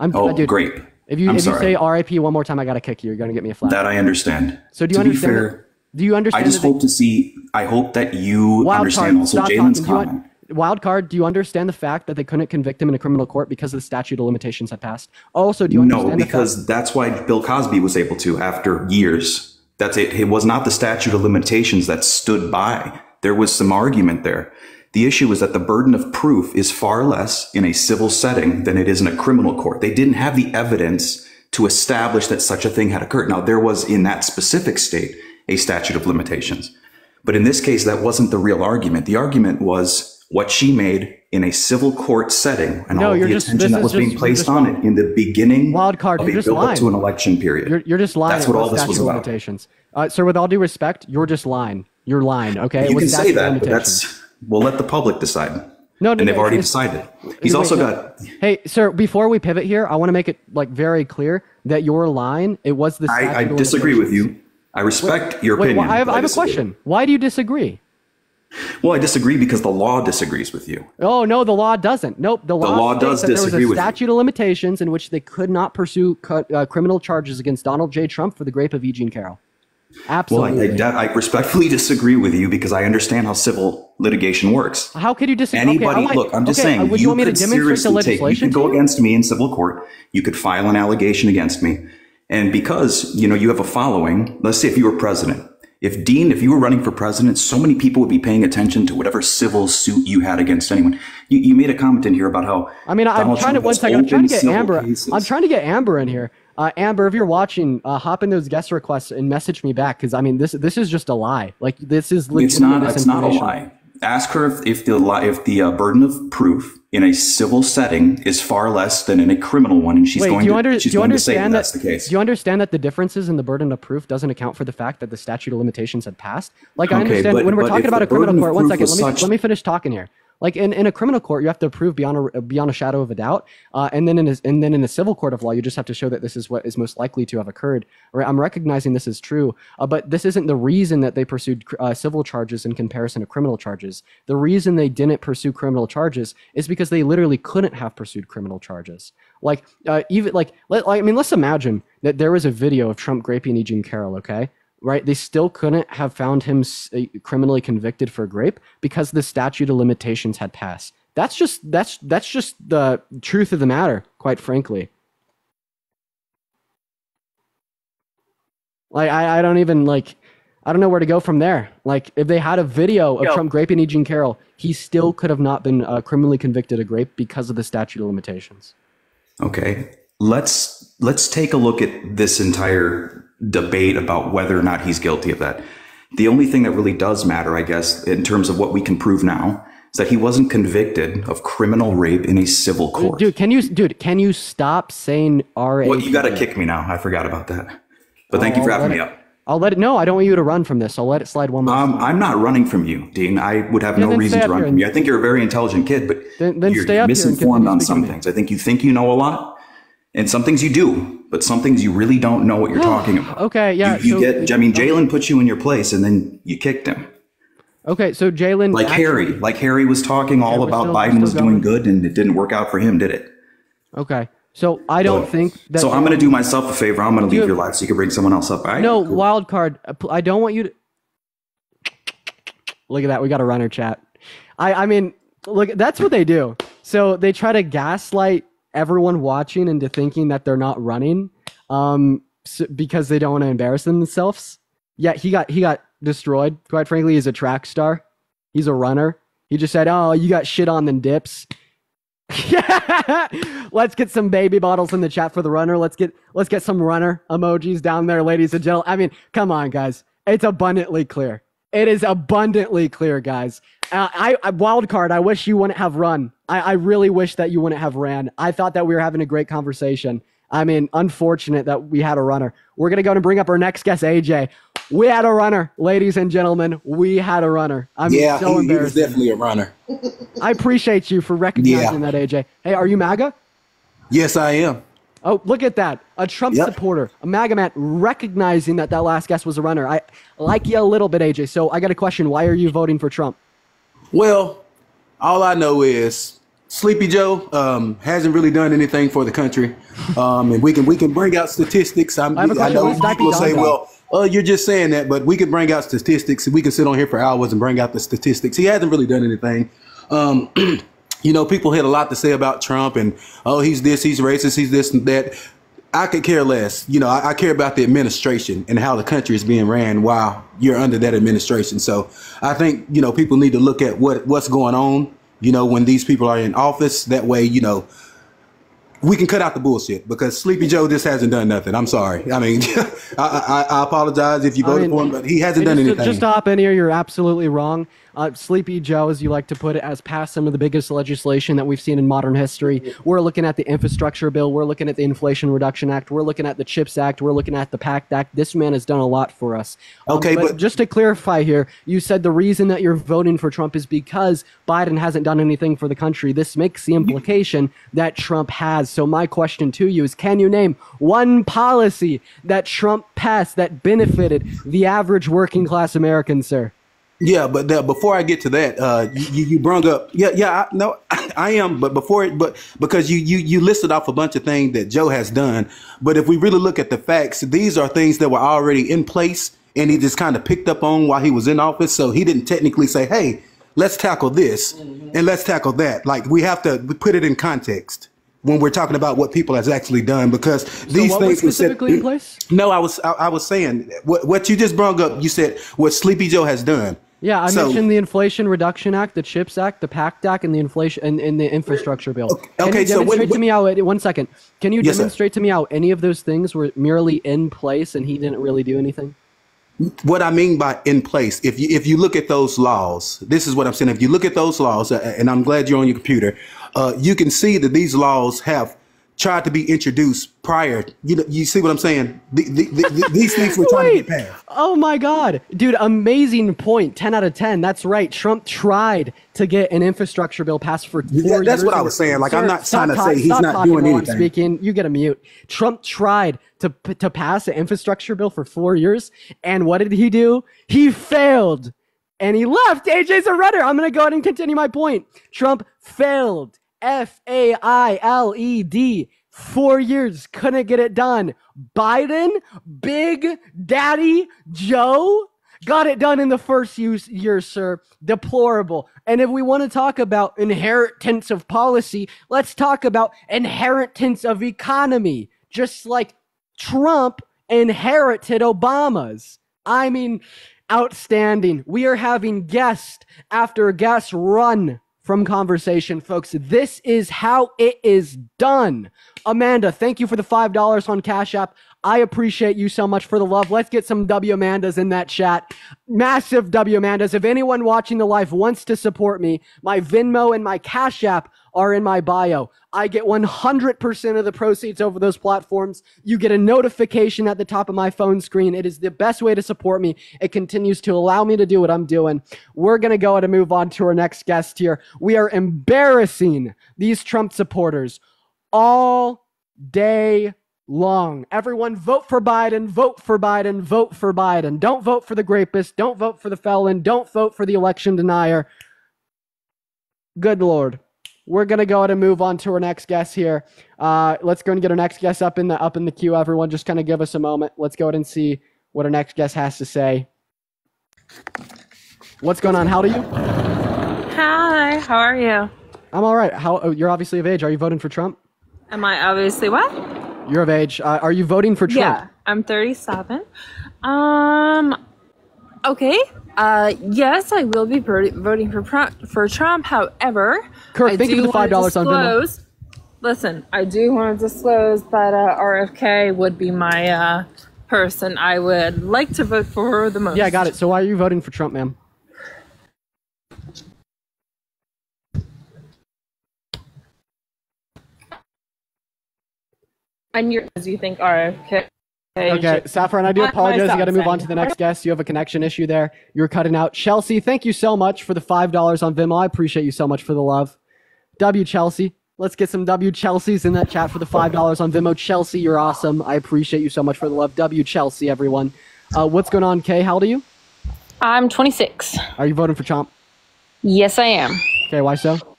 I'm Oh, uh, dude, grape. If you I'm if you say R.I.P. one more time, I gotta kick you. You're gonna get me a flat. That I understand. so do you to be understand? fair, that- do you understand? I just that they- hope to see. I hope that you wild understand card. also Jalen's comment. wild card. Do you understand the fact that they couldn't convict him in a criminal court because the statute of limitations had passed? Also, do you understand? No, because that's why Bill Cosby was able to after years. That's it. It was not the statute of limitations that stood by. There was some argument there. The issue is that the burden of proof is far less in a civil setting than it is in a criminal court. They didn't have the evidence to establish that such a thing had occurred. Now, there was in that specific state a statute of limitations. But in this case, that wasn't the real argument. The argument was what she made in a civil court setting and No, all the just- attention that was is being placed on it in the beginning Wild card, of you're a just build up lying. to an election period. You're, you're just lying. That's what all this was about. limitations. Uh, sir, with all due respect, you're just lying. You're lying. Okay. You can say that, but that's we'll let the public decide. No, no, and they've no, already decided. He's Wait, also got. Hey, sir, before we pivot here, I want to make it like very clear that your line it was the. I, I disagree with you. I respect your Wait, opinion. well, I have, but I have a question. Why do you disagree? Well, I disagree because the law disagrees with you. Oh no, the law doesn't. Nope, the law, the law does that there was disagree a with statute of limitations in which they could not pursue uh, criminal charges against Donald J. Trump for the grape of Eugene Carroll. Well, Absolutely. I, I, I respectfully disagree with you because I understand how civil litigation works. How could you disagree? Anybody, okay, I look, I'm just okay, saying, Would you, you want me to could demonstrate the seriously take, you could go you? against me in civil court. You could file an allegation against me. And because, you know, you have a following, let's say if you were president, if Dean, if you were running for president, so many people would be paying attention to whatever civil suit you had against anyone. You, you made a comment in here about how I mean, I'm trying to one second. I'm trying to get Amber. cases. I'm trying to get Amber in here. Uh, Amber, if you're watching, uh, hop in those guest requests and message me back because I mean, this this is just a lie. Like this is It's not. It's not a lie. Ask her if, if the if the uh, burden of proof in a civil setting is far less than in a criminal one, and she's Wait, going do you, to under, she's do you going to say that that? that's the case. Do you understand that the differences in the burden of proof doesn't account for the fact that the statute of limitations had passed? Like I Okay, understand but- when we're talking about a criminal court. One second, let me such- let me finish talking here. Like in, in a criminal court, you have to prove beyond a beyond a shadow of a doubt, uh, and then in a, and then in a civil court of law, you just have to show that this is what is most likely to have occurred. Right? I'm recognizing this is true, uh, but this isn't the reason that they pursued uh, civil charges in comparison to criminal charges. The reason they didn't pursue criminal charges is because they literally couldn't have pursued criminal charges. Like uh, even like, let, like I mean, let's imagine that there was a video of Trump raping Eugene Carroll. Okay, right? They still couldn't have found him uh, criminally convicted for grape because the statute of limitations had passed. That's just that's that's just the truth of the matter, quite frankly. Like I, I don't even like I don't know where to go from there. Like if they had a video of Yo. Trump graping Eugene Carroll, he still could have not been uh, criminally convicted of grape because of the statute of limitations. Okay, let's let's take a look at this entire debate about whether or not he's guilty of that. The only thing that really does matter, I guess, in terms of what we can prove now, is that he wasn't convicted of criminal rape in a civil court. Dude, can you dude, can you stop saying R A? Well, you got to kick me now. I forgot about that. But thank you for having me up. I'll let it. No, I don't want you to run from this. I'll let it slide one more. Um, I'm not running from you, Dean. I would have no reason to run from you. I think you're a very intelligent kid, but Then- then you're, stay up misinformed on some things. I think you think you know a lot, and some things you do, but some things you really don't know what you're talking about. okay, yeah. You, you so, get. I mean, Jalen put you in your place, and then you kicked him. okay, so Jalen. Like actually- Harry, like Harry was talking all about still- Biden was doing good, and it didn't work out for him, did it? Okay, so I don't think that. so I'm going to do myself a favor. I'm going to leave your life so you can bring someone else up. All right? No Cool. wild card. I don't want you to. Look at that. We got a runner chat. I I mean, look. That's what they do. So they try to gaslight everyone watching into thinking that they're not running, um, s because they don't want to embarrass themselves. Yeah, he got he got destroyed. Quite frankly, he's a track star. He's a runner. He just said, "Oh, you got shit on then dips." let's get some baby bottles in the chat for the runner. Let's get let's get some runner emojis down there, ladies and gentlemen. I mean, come on, guys. It's abundantly clear. It is abundantly clear, guys. Uh, I, I wild card. I wish you wouldn't have run. I, I really wish that you wouldn't have ran. I thought that we were having a great conversation. I mean, unfortunate that we had a runner. We're gonna go and bring up our next guest, AJ. We had a runner, ladies and gentlemen. We had a runner. I'm Yeah, so he, he was definitely a runner. I appreciate you for recognizing that, AJ. Hey, are you MAGA? Yes, I am. Oh, look at that. A Trump Yep. supporter, a MAGA man, recognizing that that last guest was a runner. I like you a little bit, AJ. So I got a question. Why are you voting for Trump? Well, all I know is Sleepy Joe um, hasn't really done anything for the country, um, and we can we can bring out statistics. I'm, I question. know people say, "Well, uh, you're just saying that," but we can bring out statistics, we can sit on here for hours and bring out the statistics. He hasn't really done anything. Um, you know, people had a lot to say about Trump, and oh, he's this, he's racist, he's this and that. I could care less. You know, I, I care about the administration and how the country is being ran while you're under that administration. So I think you know people need to look at what what's going on. You know, when these people are in office, that way, you know, we can cut out the bullshit because Sleepy Joe just hasn't done nothing. I'm sorry. I mean, I, I, I apologize if you I voted mean, for him, but he hasn't done just, anything. just to hop in here, you're absolutely wrong. Uh, Sleepy Joe, as you like to put it, has passed some of the biggest legislation that we've seen in modern history. We're looking at the infrastructure bill. We're looking at the Inflation Reduction Act. We're looking at the CHIPS Act. We're looking at the PACT Act. This man has done a lot for us. Um, Okay, but- just to clarify here, you said the reason that you're voting for Trump is because Biden hasn't done anything for the country. This makes the implication that Trump has. So my question to you is, can you name one policy that Trump passed that benefited the average working class American, sir? Yeah, but uh, before I get to that, uh, you, you brung up, yeah, yeah, I, no, I am, but before, it, but because you, you, you listed off a bunch of things that Joe has done, but if we really look at the facts, these are things that were already in place, and he just kind of picked up on while he was in office. So he didn't technically say, "Hey, let's tackle this and let's tackle that." Like we have to put it in context when we're talking about what people has actually done, because these what was things were said- specifically in place? No, I was, I, I was saying what what you just brought up. You said what Sleepy Joe has done. Yeah, I So- mentioned the Inflation Reduction Act, the CHIPS Act, the PACT Act, and the inflation and, and the infrastructure bill. Can okay, you so what- demonstrate to me how? One second. Can you Yes, sir. demonstrate to me how any of those things were merely in place and he didn't really do anything? what I mean by in place, if you if you look at those laws, this is what I'm saying. If you look at those laws, uh, and I'm glad you're on your computer, uh, you can see that these laws have tried to be introduced prior. You know, you see what I'm saying? The, the, the, these things were trying Wait. to get passed. Oh my God, dude! Amazing point. Ten out of ten. That's right. Trump tried to get an infrastructure bill passed for four That- that's years what I was saying. Like, I'm not trying to say he's not talking doing while I'm anything. speaking. You get a mute. Trump tried to to pass an infrastructure bill for four years, and what did he do? He failed, and he left. AJ's a redder. I'm gonna go ahead and continue my point. Trump failed. F A I L E D. Four years couldn't get it done. Biden, Big Daddy Joe, got it done in the first use year, sir. Deplorable. And if we want to talk about inheritance of policy, let's talk about inheritance of economy. Just like Trump inherited Obama's. I mean, outstanding. We are having guest after guest run from conversation, folks. This is how it is done. Amanda, thank you for the $5 on Cash App. I appreciate you so much for the love. Let's get some W Amandas in that chat. Massive W Amandas. If anyone watching the live wants to support me, my Venmo and my Cash App are in my bio. I get 100% of the proceeds over those platforms. You get a notification at the top of my phone screen. It is the best way to support me. It continues to allow me to do what I'm doing. We're going to go and move on to our next guest here. We are embarrassing these Trump supporters all day long. Everyone vote for Biden, vote for Biden, vote for Biden. Don't vote for the rapist, don't vote for the felon, don't vote for the election denier. Good lord. We're gonna go ahead and move on to our next guest here. Uh, let's go and get our next guest up in the up in the queue. Everyone, just kind of give us a moment. Let's go ahead and see what our next guest has to say. What's going on? How do you? Hi, how are you? I'm all right. How? Oh, you're obviously of age. Are you voting for Trump? Am I obviously what? You're of age. Uh, are you voting for Trump? Yeah, I'm 37. Um, okay. Uh, yes, I will be voting for Trump. For Trump, however, Kirk, thank you for the five dollars on Venmo. Listen, I do want to disclose that uh, RFK would be my uh, person I would like to vote for the most. Yeah, I got it. So why are you voting for Trump, ma'am? And you're, as you think RFK. Okay, Saffron, I do Not apologize. I myself got to move on to the next guest. You have a connection issue there. You're cutting out. Chelsea, thank you so much for the $5 on Venmo. I appreciate you so much for the love. W Chelsea. Let's get some W Chelseas in that chat for the $5 on Venmo. Chelsea, you're awesome. I appreciate you so much for the love. W Chelsea, everyone. Uh, what's going on, Kay? How old are you? I'm 26. Are you voting for Chomp? Yes, I am. Okay, why so?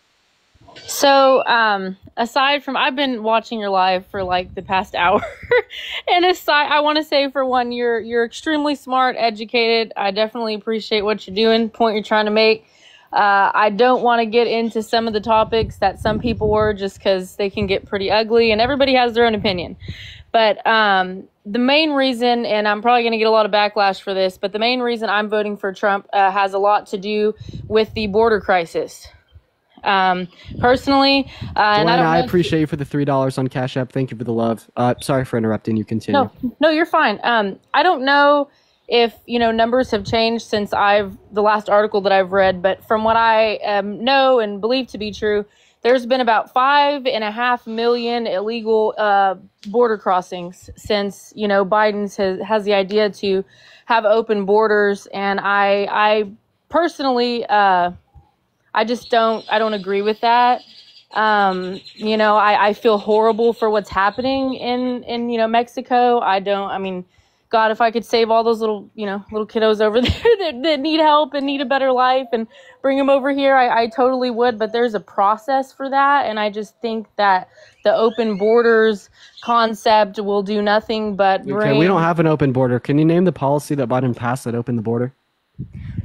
So, um, aside from I've been watching your live for like the past hour, and aside, I want to say for one, you're you're extremely smart, educated. I definitely appreciate what you're doing. Point you're trying to make. Uh, I don't want to get into some of the topics that some people were, just because they can get pretty ugly, and everybody has their own opinion. But um, the main reason, and I'm probably going to get a lot of backlash for this, but the main reason I'm voting for Trump uh, has a lot to do with the border crisis. Um, personally, uh, and I Joanna, I appreciate you for the $3 on Cash App. Thank you for the love. Uh, sorry for interrupting you. Continue. No, no, you're fine. Um, I don't know if you know numbers have changed since I've the last article that I've read, but from what I um, know and believe to be true, there's been about five and a half million illegal uh, border crossings since you know Biden's has, has the idea to have open borders, and I I personally uh, I just don't I don't agree with that um you know I, I feel horrible for what's happening in in you know mexico i don't i mean god if i could save all those little you know little kiddos over there that, that need help and need a better life and bring them over here I, I totally would but there's a process for that and i just think that the open borders concept will do nothing but bring Okay, we don't have an open border. Can you name the policy that Biden passed that opened the border?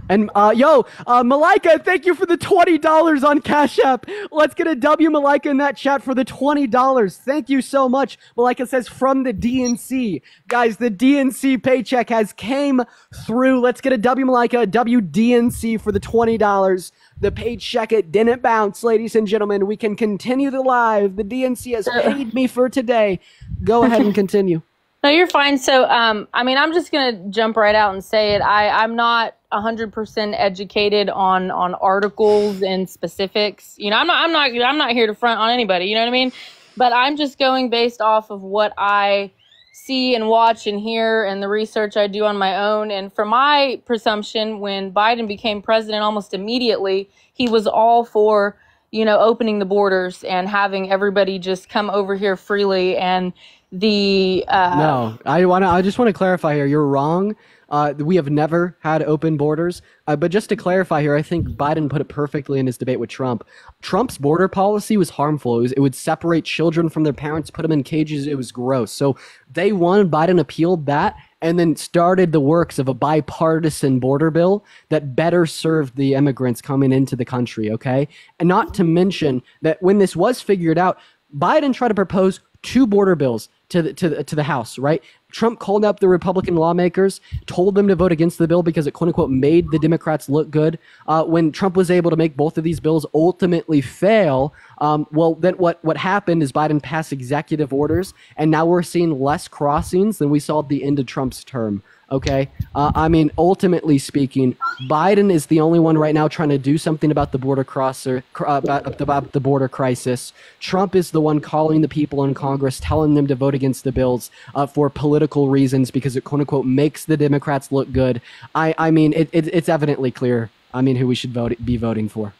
And uh, yo, uh, Malika, thank you for the twenty dollars on Cash App. Let's get a W, Malika, in that chat for the twenty dollars. Thank you so much. Malika says from the DNC, guys. The DNC paycheck has came through. Let's get a W, Malika, a W DNC for the twenty dollars. The paycheck it didn't bounce, ladies and gentlemen. We can continue the live. The DNC has paid me for today. Go ahead and continue. No, you're fine. So, um, I mean, I'm just gonna jump right out and say it. I, I'm not 100% educated on on articles and specifics. You know, I'm not, I'm not, I'm not here to front on anybody. You know what I mean? but I'm just going based off of what I see and watch and hear and the research I do on my own. And from my presumption, when Biden became president almost immediately, he was all for, you know, opening the borders and having everybody just come over here freely. And the uh, No, I want to. I just want to clarify here. You're wrong. Uh, we have never had open borders. Uh, but just to clarify here, I think Biden put it perfectly in his debate with Trump. Trump's border policy was harmful. It, was, it would separate children from their parents, put them in cages. It was gross. So they won. Biden appealed that and then started the works of a bipartisan border bill that better served the immigrants coming into the country. Okay. And not to mention that when this was figured out, Biden tried to propose two border bills to the, to the, to the House, right? Trump called up the Republican lawmakers, told them to vote against the bill because it quote unquote made the Democrats look good. Uh, when Trump was able to make both of these bills ultimately fail, um, well, then what, what happened is Biden passed executive orders, and now we're seeing less crossings than we saw at the end of Trump's term. Okay. Uh, I mean, ultimately speaking, Biden is the only one right now trying to do something about the border crosser, uh, about, the border crisis. Trump is the one calling the people in Congress, telling them to vote against the bills uh, for political reasons because it quote unquote makes the Democrats look good. I, I mean, it, it, it's evidently clear. I mean, who we should vote be voting for.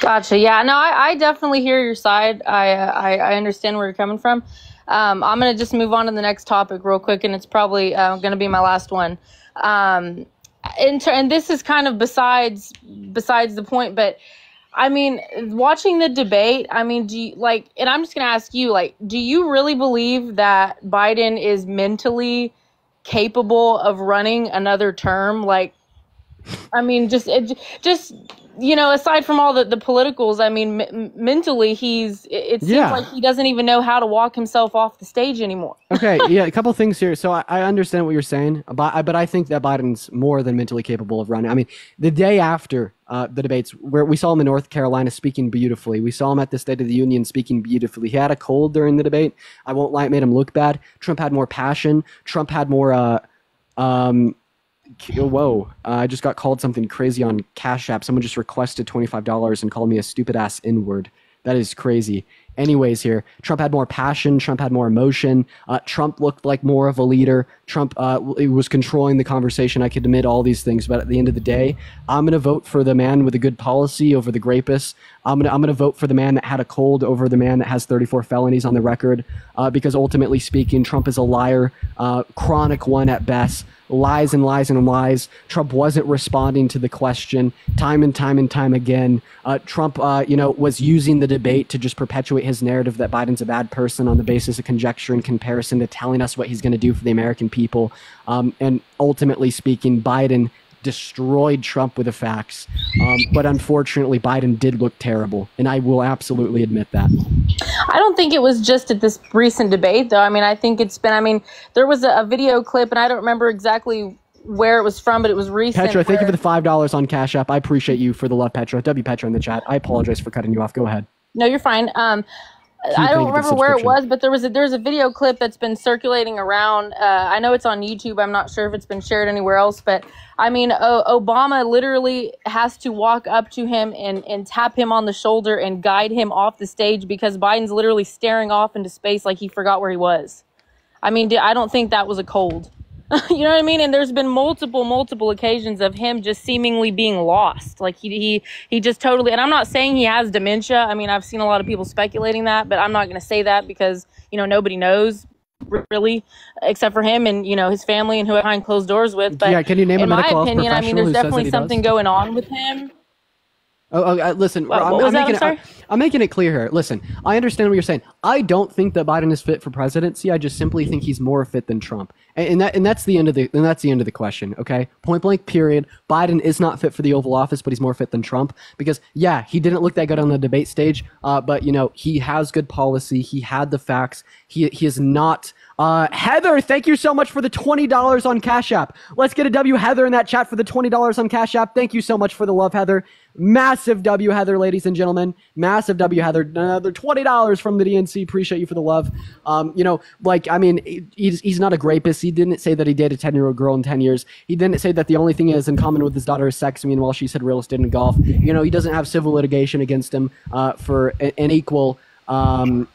Gotcha. Yeah. No, I, I definitely hear your side. I, I I understand where you're coming from. Um, I'm gonna just move on to the next topic real quick, and it's probably uh, gonna be my last one. Um, and, and this is kind of besides besides the point, but I mean, watching the debate. I mean, do you like? And I'm just gonna ask you, like, do you really believe that Biden is mentally capable of running another term? Like, I mean, just it, just you know, aside from all the, the politicals, I mean, m- mentally, he's, it, it seems Yeah. like he doesn't even know how to walk himself off the stage anymore. okay, yeah, a couple things here. So I, I understand what you're saying, but I, but I think that Biden's more than mentally capable of running. I mean, the day after uh, the debates, where we saw him in North Carolina speaking beautifully, we saw him at the State of the Union speaking beautifully. He had a cold during the debate. I won't lie, it made him look bad. Trump had more passion. Trump had more. Uh, um, whoa! Uh, I just got called something crazy on Cash App. Someone just requested twenty five dollars and called me a stupid ass N word. That is crazy. Anyways, here Trump had more passion. Trump had more emotion. Uh, Trump looked like more of a leader. Trump uh, was controlling the conversation. I could admit all these things, but at the end of the day, I'm gonna vote for the man with a good policy over the grapist. I'm gonna I'm gonna vote for the man that had a cold over the man that has 34 felonies on the record. Uh, because ultimately speaking, Trump is a liar, uh, chronic one at best lies and lies and lies. Trump wasn't responding to the question time and time and time again. Uh, Trump, uh, you know, was using the debate to just perpetuate his narrative that Biden's a bad person on the basis of conjecture and comparison to telling us what he's going to do for the American people. Um, and ultimately speaking, Biden destroyed Trump with the facts. Um, but unfortunately, Biden did look terrible, and I will absolutely admit that. I don't think it was just at this recent debate, though. I mean, I think it's been, I mean, there was a, a video clip, and I don't remember exactly where it was from, but it was recent. Petra, thank you for the five dollars on Cash App. I appreciate you for the love, Petra. W Petra in the chat. I apologize for cutting you off. Go ahead. No, you're fine. Um, I don't remember where it was, but there was a there's a video clip that's been circulating around. Uh, I know it's on YouTube. I'm not sure if it's been shared anywhere else, but I mean, o- Obama literally has to walk up to him and and tap him on the shoulder and guide him off the stage because Biden's literally staring off into space like he forgot where he was. I mean, I don't think that was a cold. you know what I mean? And there's been multiple, multiple occasions of him just seemingly being lost. Like he, he, he just totally. And I'm not saying he has dementia. I mean, I've seen a lot of people speculating that, but I'm not going to say that because you know nobody knows really, except for him and you know his family and who behind closed doors with. But Yeah, can you name in my opinion, I mean, there's who says that definitely he does? something going on with him. Oh, oh listen, What- I'm, what I'm making I'm it, I'm making it clear here. Listen, I understand what you're saying. I don't think that Biden is fit for presidency. I just simply think he's more fit than Trump, and, and that and that's the end of the and that's the end of the question. Okay, point blank. Period. Biden is not fit for the Oval Office, but he's more fit than Trump because yeah, he didn't look that good on the debate stage. Uh, but you know, he has good policy. He had the facts. He he is not. Uh, Heather, thank you so much for the twenty dollars on Cash App. Let's get a W, Heather, in that chat for the twenty dollars on Cash App. Thank you so much for the love, Heather. Massive W, Heather, ladies and gentlemen. Massive W, Heather. Another twenty dollars from the DNC. Appreciate you for the love. Um, you know, like I mean, he's he's not a rapist. He didn't say that he dated a ten year old girl in ten years. He didn't say that the only thing he has in common with his daughter is sex. Meanwhile, she said real estate and golf. You know, he doesn't have civil litigation against him uh, for an equal. Um,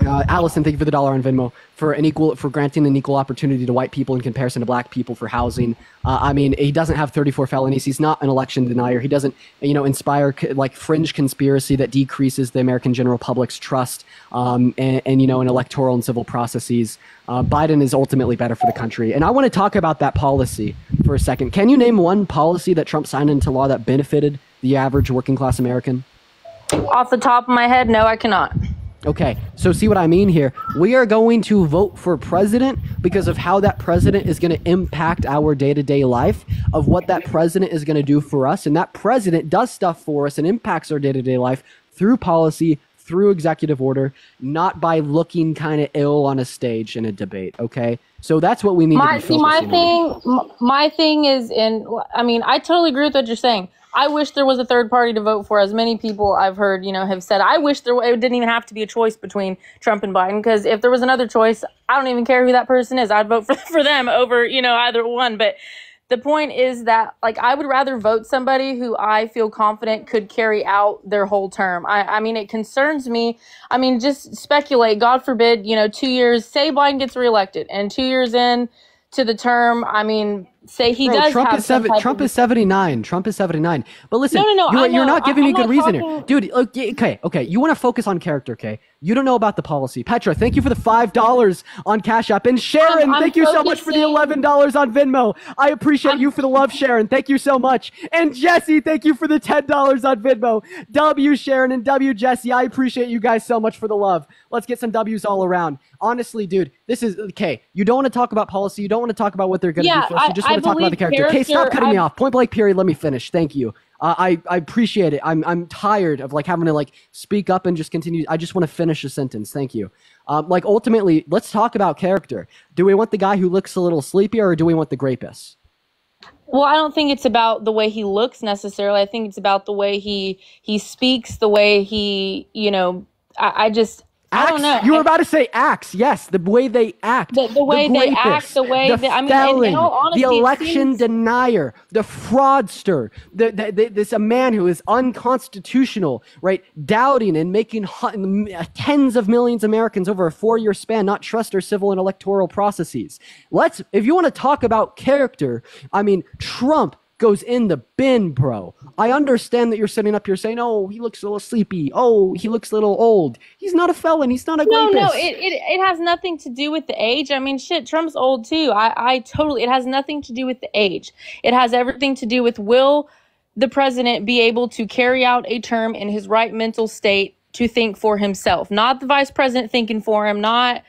Uh, Allison, thank you for the dollar on Venmo for an equal for granting an equal opportunity to white people in comparison to black people for housing. Uh, I mean, he doesn't have 34 felonies. He's not an election denier. He doesn't, you know, inspire like fringe conspiracy that decreases the American general public's trust um, and, and you know in electoral and civil processes. Uh, Biden is ultimately better for the country. And I want to talk about that policy for a second. Can you name one policy that Trump signed into law that benefited the average working class American? Off the top of my head, no, I cannot. Okay, so see what I mean here? We are going to vote for president because of how that president is going to impact our day to day life, of what that president is going to do for us. And that president does stuff for us and impacts our day to day life through policy, through executive order, not by looking kind of ill on a stage in a debate. Okay, so that's what we need my to be see my on. thing my thing is in i mean i totally agree with what you're saying i wish there was a third party to vote for. As many people i've heard you know have said i wish there it didn't even have to be a choice between trump and biden because if there was another choice i don't even care who that person is. I'd vote for, for them over you know either one. But the point is that like i would rather vote somebody who i feel confident could carry out their whole term. I, I mean it concerns me. I mean just speculate. God forbid you know two years say biden gets reelected and two years in to the term i mean say he Bro, does Trump have is seven, Trump of- is seventy nine. Trump is seventy nine. But listen, No, no, no, you're, you're not giving I- me good not reason here, dude. Okay, okay. You want to focus on character, okay? You don't know about the policy. Petra, thank you for the five dollars on Cash App, and Sharon, I'm thank you so much for the eleven dollars on Venmo. I appreciate you for the love, Sharon. Thank you so much, and Jesse, thank you for the ten dollars on Venmo. W Sharon and W Jesse, I appreciate you guys so much for the love. Let's get some W's all around. Honestly, dude, this is okay. You don't want to talk about policy. You don't want to talk about what they're going to Yeah, do first. You just I want to talk about the character. Okay, stop cutting me I- off. Point blank period. Let me finish. Thank you. Uh, I I appreciate it. I'm I'm tired of like having to like speak up and just continue. I just want to finish a sentence. Thank you. Um, like ultimately, let's talk about character. Do we want the guy who looks a little sleepy, or do we want the grapist? Well, I don't think it's about the way he looks necessarily. I think it's about the way he he speaks, the way he, you know, I, I just I don't know. You were I- about to say acts. Yes, the way they act. The- the way they act, the way the that- I mean, in- all honesty, the election seems- denier, the fraudster, the, the, the, this a man who is unconstitutional, right? Doubting and making hu- uh, tens of millions of Americans over a four-year span not trust our civil and electoral processes. Let's, if you want to talk about character, I mean, Trump goes in the bin, bro. I understand that you're sitting up here saying, "Oh, he looks a little sleepy. Oh, he looks a little old." He's not a felon. He's not a no, rapist. no, it, it it has nothing to do with the age. I mean, shit, Trump's old too. I I totally. It has nothing to do with the age. It has everything to do with will the president be able to carry out a term in his right mental state to think for himself, not the vice president thinking for him, not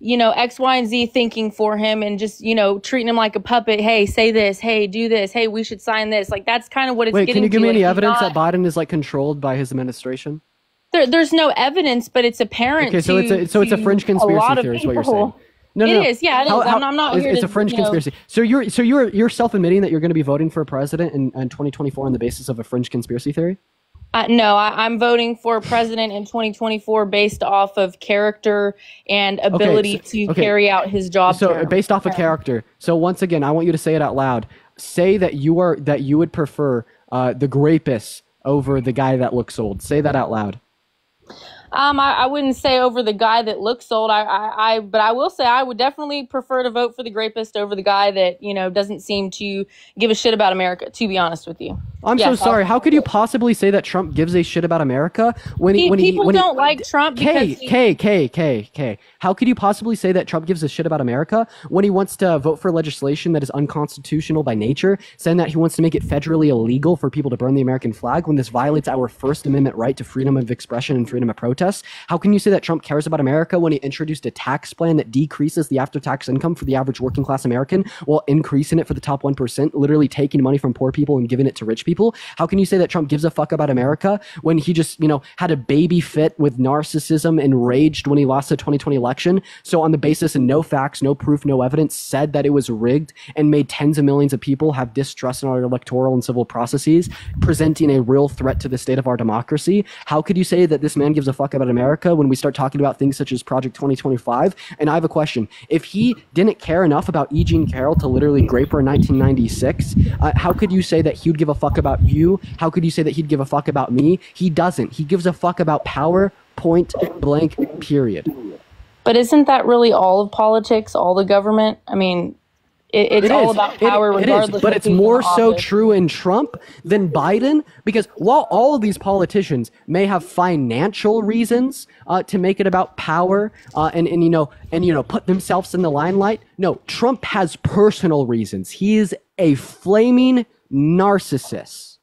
you know X, Y, and Z thinking for him, and just you know treating him like a puppet. Hey, say this. Hey, do this. Hey, we should sign this. Like that's kind of what it's Wait, getting can you give me any evidence not- that Biden is like controlled by his administration? there, there's no evidence, but it's apparent. Okay, so it's a to- so it's a fringe conspiracy of theory, is what you're saying. No, no, It no. is, yeah, it is. I'm- I'm not it's, here it's to, a fringe you know- conspiracy. So you're so you're you're self admitting that you're going to be voting for a president in, in 2024 on the basis of a fringe conspiracy theory. Uh, no, I, I'm voting for president in 2024 based off of character and ability so- to okay. carry out his job. So term. based off of character. So once again, I want you to say it out loud. Say that you are that you would prefer uh, the grapist over the guy that looks old. Say that out loud. Um, I, I wouldn't say over the guy that looks old. I, I, I, but I will say I would definitely prefer to vote for the rapist over the guy that you know doesn't seem to give a shit about America. To be honest with you, I'm so sorry. How could you possibly say that Trump gives a shit about America when he Pe- when he people when he, don't like Trump K he- K K K K. How could you possibly say that Trump gives a shit about America when he wants to vote for legislation that is unconstitutional by nature, saying that he wants to make it federally illegal for people to burn the American flag when this violates our First Amendment right to freedom of expression and freedom of protest? How can you say that Trump cares about America when he introduced a tax plan that decreases the after-tax income for the average working class American while increasing it for the top 1%, literally taking money from poor people and giving it to rich people? How can you say that Trump gives a fuck about America when he just, you know, had a baby fit with narcissism and raged when he lost the 2020 election? So on the basis of no facts, no proof, no evidence, said that it was rigged and made tens of millions of people have distrust in our electoral and civil processes, presenting a real threat to the state of our democracy. How could you say that this man gives a fuck about America when we start talking about things such as Project 2025? And I have a question. If he didn't care enough about E. Jean Carroll to literally grape her in 1996, uh, how could you say that he would give a fuck about you? How could you say that he'd give a fuck about me? He doesn't. He gives a fuck about power, Point blank. Period. But isn't that really all of politics, all the government? I mean, it, it's It all is. about It- power, it is, regardless. but it's more so true in Trump than Biden because while all of these politicians may have financial reasons uh, to make it about power uh, and and you know and you know put themselves in the limelight, no, Trump has personal reasons. He is a flaming narcissist.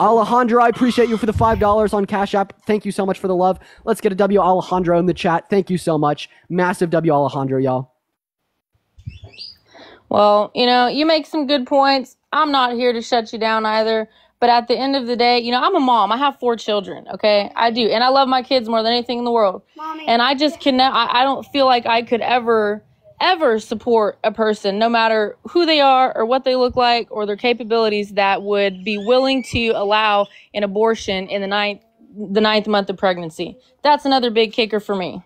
Alejandro, I appreciate you for the five dollars on Cash App. Thank you so much for the love. Let's get a W Alejandro in the chat. Thank you so much. Massive W Alejandro, y'all. Well, you know, you make some good points. I'm not here to shut you down either. But at the end of the day, you know, I'm a mom. I have four children. Okay, I do, and I love my kids more than anything in the world. Mommy. And I just cannot. I, I don't feel like I could ever, ever support a person, no matter who they are or what they look like or their capabilities, that would be willing to allow an abortion in the ninth, the ninth month of pregnancy. That's another big kicker for me.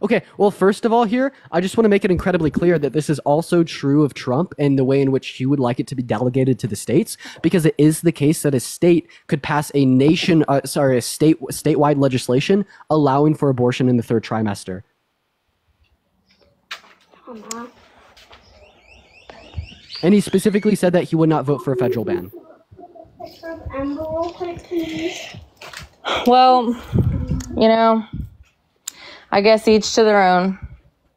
Okay, well, first of all, here, I just want to make it incredibly clear that this is also true of Trump and the way in which he would like it to be delegated to the states, because it is the case that a state could pass a nation, uh, sorry, a state statewide legislation allowing for abortion in the third trimester. And he specifically said that he would not vote for a federal ban. Well, you know, I guess each to their own.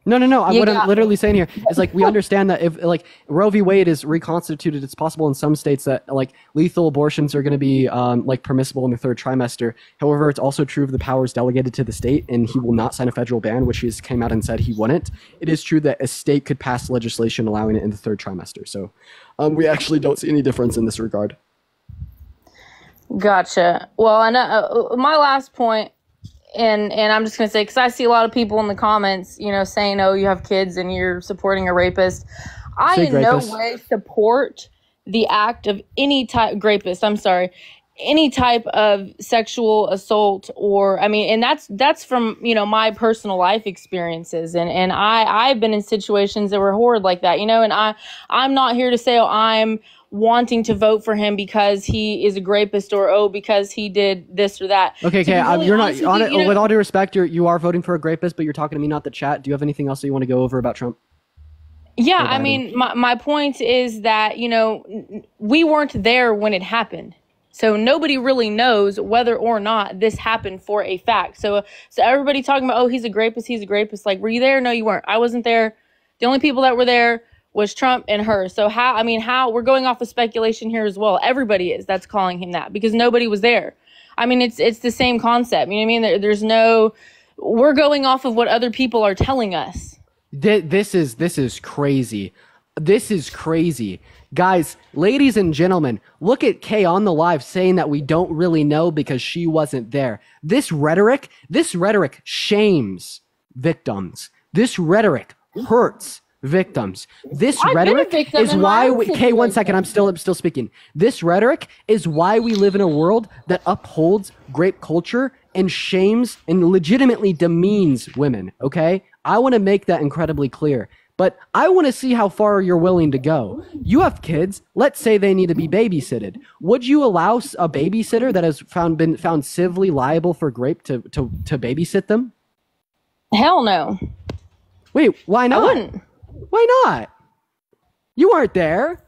No, no, no. You What I'm literally saying here is like we understand that if like Roe v. Wade is reconstituted, it's possible in some states that like lethal abortions are going to be um, like permissible in the third trimester. However, it's also true of the powers delegated to the state, and he will not sign a federal ban, which he came out and said he wouldn't. It is true that a state could pass legislation allowing it in the third trimester. So um, we actually don't see any difference in this regard. Gotcha. Well, and uh, uh, my last point, and and I'm just gonna say because I see a lot of people in the comments, you know, saying, "Oh, you have kids and you're supporting a rapist." I in no way support the act of any type rapist. I'm sorry, any type of sexual assault or I mean, and that's that's from you know my personal life experiences, and and I I've been in situations that were horrid like that, you know, and I I'm not here to say oh I'm wanting to vote for him because he is a rapist or oh because he did this or that. Okay, okay. um, really you're not with on it. you know- with all due respect, you're you are voting for a rapist, but you're talking to me, not the chat. Do you have anything else that you want to go over about Trump? Yeah, I mean, my, my point is that, you know, we weren't there when it happened. So nobody really knows whether or not this happened for a fact. So so everybody talking about, oh, he's a rapist, he's a rapist. Like, were you there? No, you weren't. I wasn't there. The only people that were there was Trump and her. So how I mean, how we're going off of speculation here as well. Everybody is that's calling him that because nobody was there. I mean, it's it's the same concept. You know what I mean? There, there's no we're going off of what other people are telling us. Th- this is this is crazy. This is crazy. Guys, ladies and gentlemen, look at Kay on the live saying that we don't really know because she wasn't there. This rhetoric, this rhetoric shames victims. This rhetoric hurts victims. This I've rhetoric is why we Okay, one second. I'm still I'm still speaking. This rhetoric is why we live in a world that upholds grape culture and shames and legitimately demeans women, okay? I want to make that incredibly clear. But I want to see how far you're willing to go. You have kids. Let's say they need to be babysitted. Would you allow a babysitter that has found been found civilly liable for grape to to, to babysit them? Hell no. Wait, why I wouldn't. Why not? You weren't there.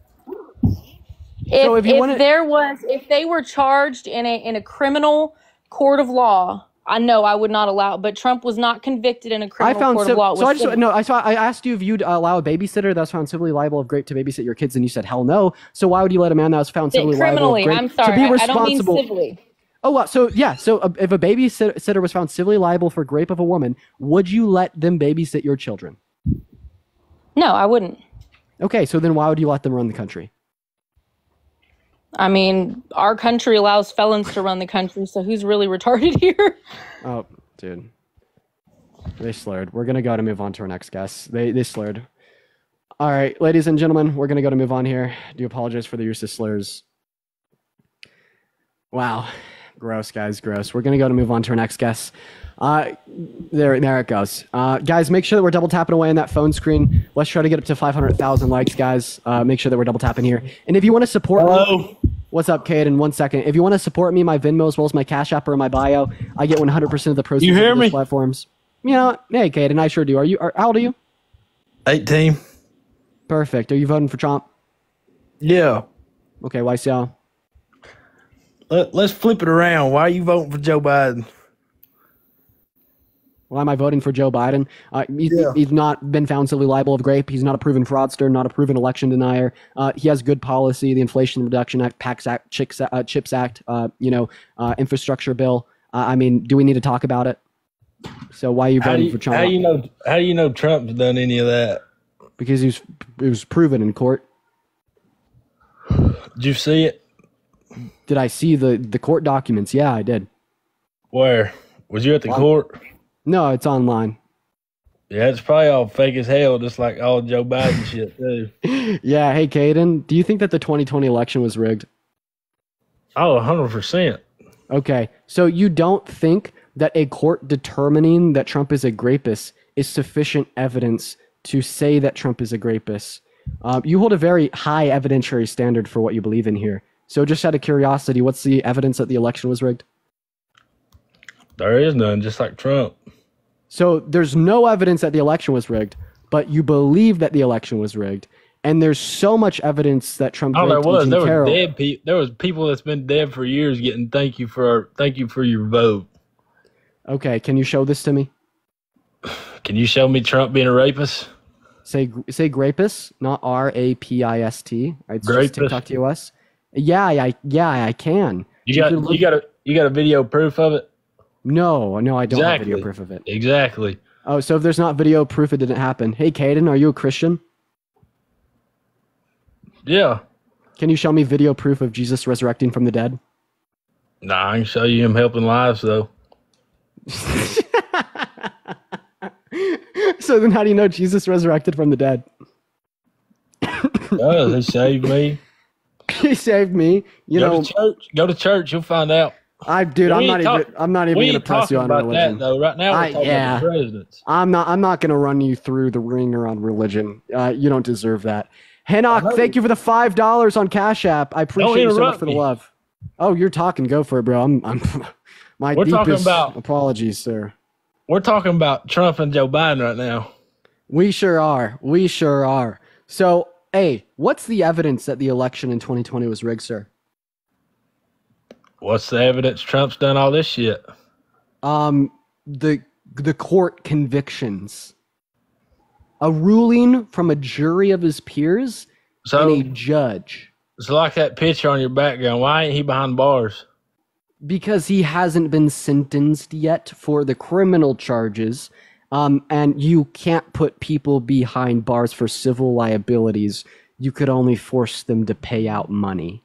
if, So if you if wanna- there was if they were charged in a in a criminal court of law i know i would not allow but trump was not convicted in a criminal found court civ- of law so. I just civil. no. I saw. I asked you if you'd allow a babysitter that's found civilly liable of grape to babysit your kids, and you said hell no. So why would you let a man that was found civilly liable criminally i'm sorry to be I, I responsible? don't mean civilly Oh, well, so yeah. So uh, if a babysitter was found civilly liable for grape of a woman, would you let them babysit your children? No i wouldn't Okay, so then why would you let them run the country? i mean our country allows felons to run the country so who's really retarded here Oh, dude. They slurred. We're gonna go to move on to our next guest. They they slurred. All right, ladies and gentlemen, we're gonna go to move on here. Do apologize for the use of slurs. Wow, gross, guys, gross. We're gonna go to move on to our next guest. Uh, there, there it goes. Uh, guys, make sure that we're double tapping away on that phone screen. Let's try to get up to 500,000 likes, guys. Uh, make sure that we're double tapping here. And if you want to support, Hello. What's up, Caden? One second. If you want to support me, my Venmo as well as my Cash App or my bio. I get 100% of the proceeds You hear me? platforms. You know, hey, Caden, I sure do. Are you? Are, how old are you? 18. Perfect. Are you voting for Trump? Yeah. Okay, why so? Let, let's flip it around. Why are you voting for Joe Biden? Why am I voting for Joe Biden? Uh, he's, Yeah. he's not been found civilly liable of grape. He's not a proven fraudster, not a proven election denier. Uh, he has good policy. The Inflation Reduction Act, PACT Act, Chips, uh, Chips Act, uh, you know, uh, infrastructure bill. Uh, I mean, do we need to talk about it? So why are you How voting you, for Trump? how you know? How do you know Trump's done any of that? because he was, it was proven in court. Did you see it? Did I see the, the court documents? Yeah, I did. Where was you at the Well- court? No, it's online. Yeah, it's probably all fake as hell, just like all Joe Biden shit too. Yeah. Hey, Caden, do you think that the 2020 election was rigged? Oh, hundred percent. Okay. So you don't think that a court determining that Trump is a grapist is sufficient evidence to say that Trump is a grapist? Um, you hold a very high evidentiary standard for what you believe in here. So, just out of curiosity, what's the evidence that the election was rigged? There is none, just like Trump. So, there's no evidence that the election was rigged, but you believe that the election was rigged. And there's so much evidence that Trump. Oh, there was. There was dead people. There was people that's been dead for years getting thank you for thank you for your vote. Okay, can you show this to me? Can you show me Trump being a rapist? Say say grapist, not R A P I S T. It's just Grapist. TikTok TOS. Yeah, I yeah I can. You got you got a you got a video proof of it? No, no, I don't have video proof of it. Exactly. Oh, so if there's not video proof, it didn't happen. Hey, Caden, are you a Christian? Yeah. Can you show me video proof of Jesus resurrecting from the dead? Nah, I can show you him helping lives though. so then, how do you know Jesus resurrected from the dead? Oh, he saved me. he saved me. You Go know, to church. Go to church. You'll find out. I dude, We I'm not talk- even. I'm not even gonna press you on about religion. that though. Right now, we're I- talking yeah. about presidents. I'm not. I'm not gonna run you through the ringer on religion. Uh, you don't deserve that. Hanok, thank you for the five dollars on Cash App. I appreciate you so much for the me. love. Oh, you're talking. Go for it, bro. I'm. I'm my We're talking deepest about- apologies, sir. We're talking about Trump and Joe Biden right now. We sure are. We sure are. So, hey, what's the evidence that the election in 2020 was rigged, sir? What's the evidence Trump's done all this shit? Um, the the court convictions, a ruling from a jury of his peers, So and a judge. it's like that picture on your background. Why ain't he behind bars? because he hasn't been sentenced yet for the criminal charges. Um, and you can't put people behind bars for civil liabilities. You could only force them to pay out money.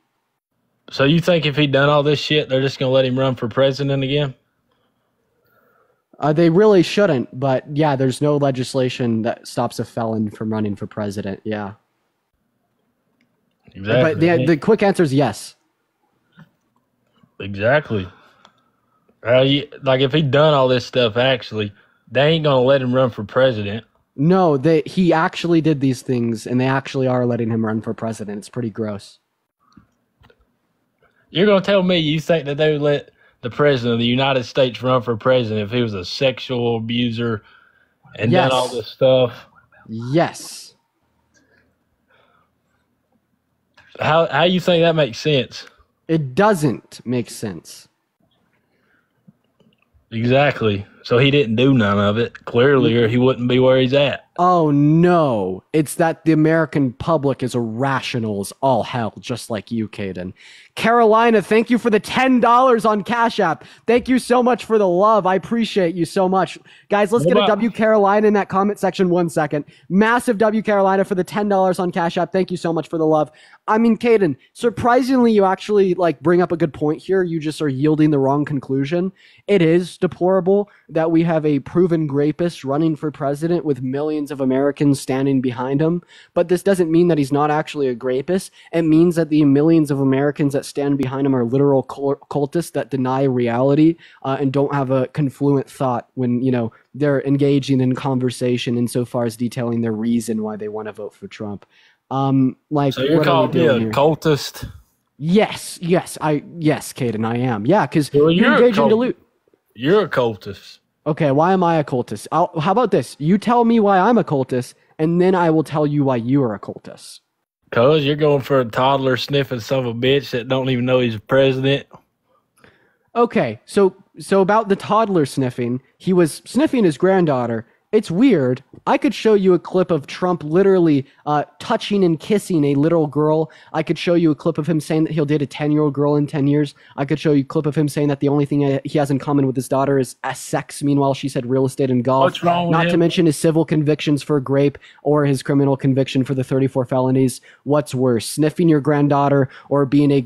So you think if he'd done all this shit, they're just gonna let him run for president again? Uh, they really shouldn't, but yeah, there's no legislation that stops a felon from running for president. Yeah, Exactly. but the, the quick answer is yes. exactly. How you, like if he'd done all this stuff, actually, they ain't gonna let him run for president. No, they he actually did these things, and they actually are letting him run for president. It's pretty gross. You're gonna tell me you think that they would let the president of the United States run for president if he was a sexual abuser and Yes. done all this stuff? Yes. How how you think that makes sense? It doesn't make sense. Exactly. So he didn't do none of it, clearly, or he wouldn't be where he's at. Oh no, it's that the American public is irrational as all hell, just like you, Caden. Carolina, thank you for the $10 on Cash App. Thank you so much for the love. I appreciate you so much. Guys, let's What get a about- W Carolina in that comment section one second. Massive W Carolina for the $10 on Cash App. Thank you so much for the love. I mean, Caden, surprisingly, you actually like bring up a good point here. You just are yielding the wrong conclusion. It is deplorable that we have a proven rapist running for president with millions of Americans standing behind him. But this doesn't mean that he's not actually a rapist. It means that the millions of Americans that stand behind him are literal cultists that deny reality uh, and don't have a confluent thought when you know they're engaging in conversation insofar as detailing their reason why they want to vote for Trump. Um, like So you're what are we calling me a here? cultist? Yes, yes, I yes, Caden, I am. Yeah, because Well, you you're engaging cult. delusion. You're a cultist. Okay, why am I a cultist? I'll, how about this? You tell me why I'm a cultist, and then I will tell you why you are a cultist. Cause you're going for a toddler sniffing some of a bitch that don't even know he's a president. Okay, so so about the toddler sniffing, he was sniffing his granddaughter. It's weird. I could show you a clip of Trump literally uh, touching and kissing a little girl. I could show you a clip of him saying that he'll date a 10 year old girl in 10 years. I could show you a clip of him saying that the only thing uh, he has in common with his daughter is uh, sex. Meanwhile, she said real estate and golf. What's wrong with Not to him? mention his civil convictions for grape or his criminal conviction for the 34 felonies. What's worse, sniffing your granddaughter or being a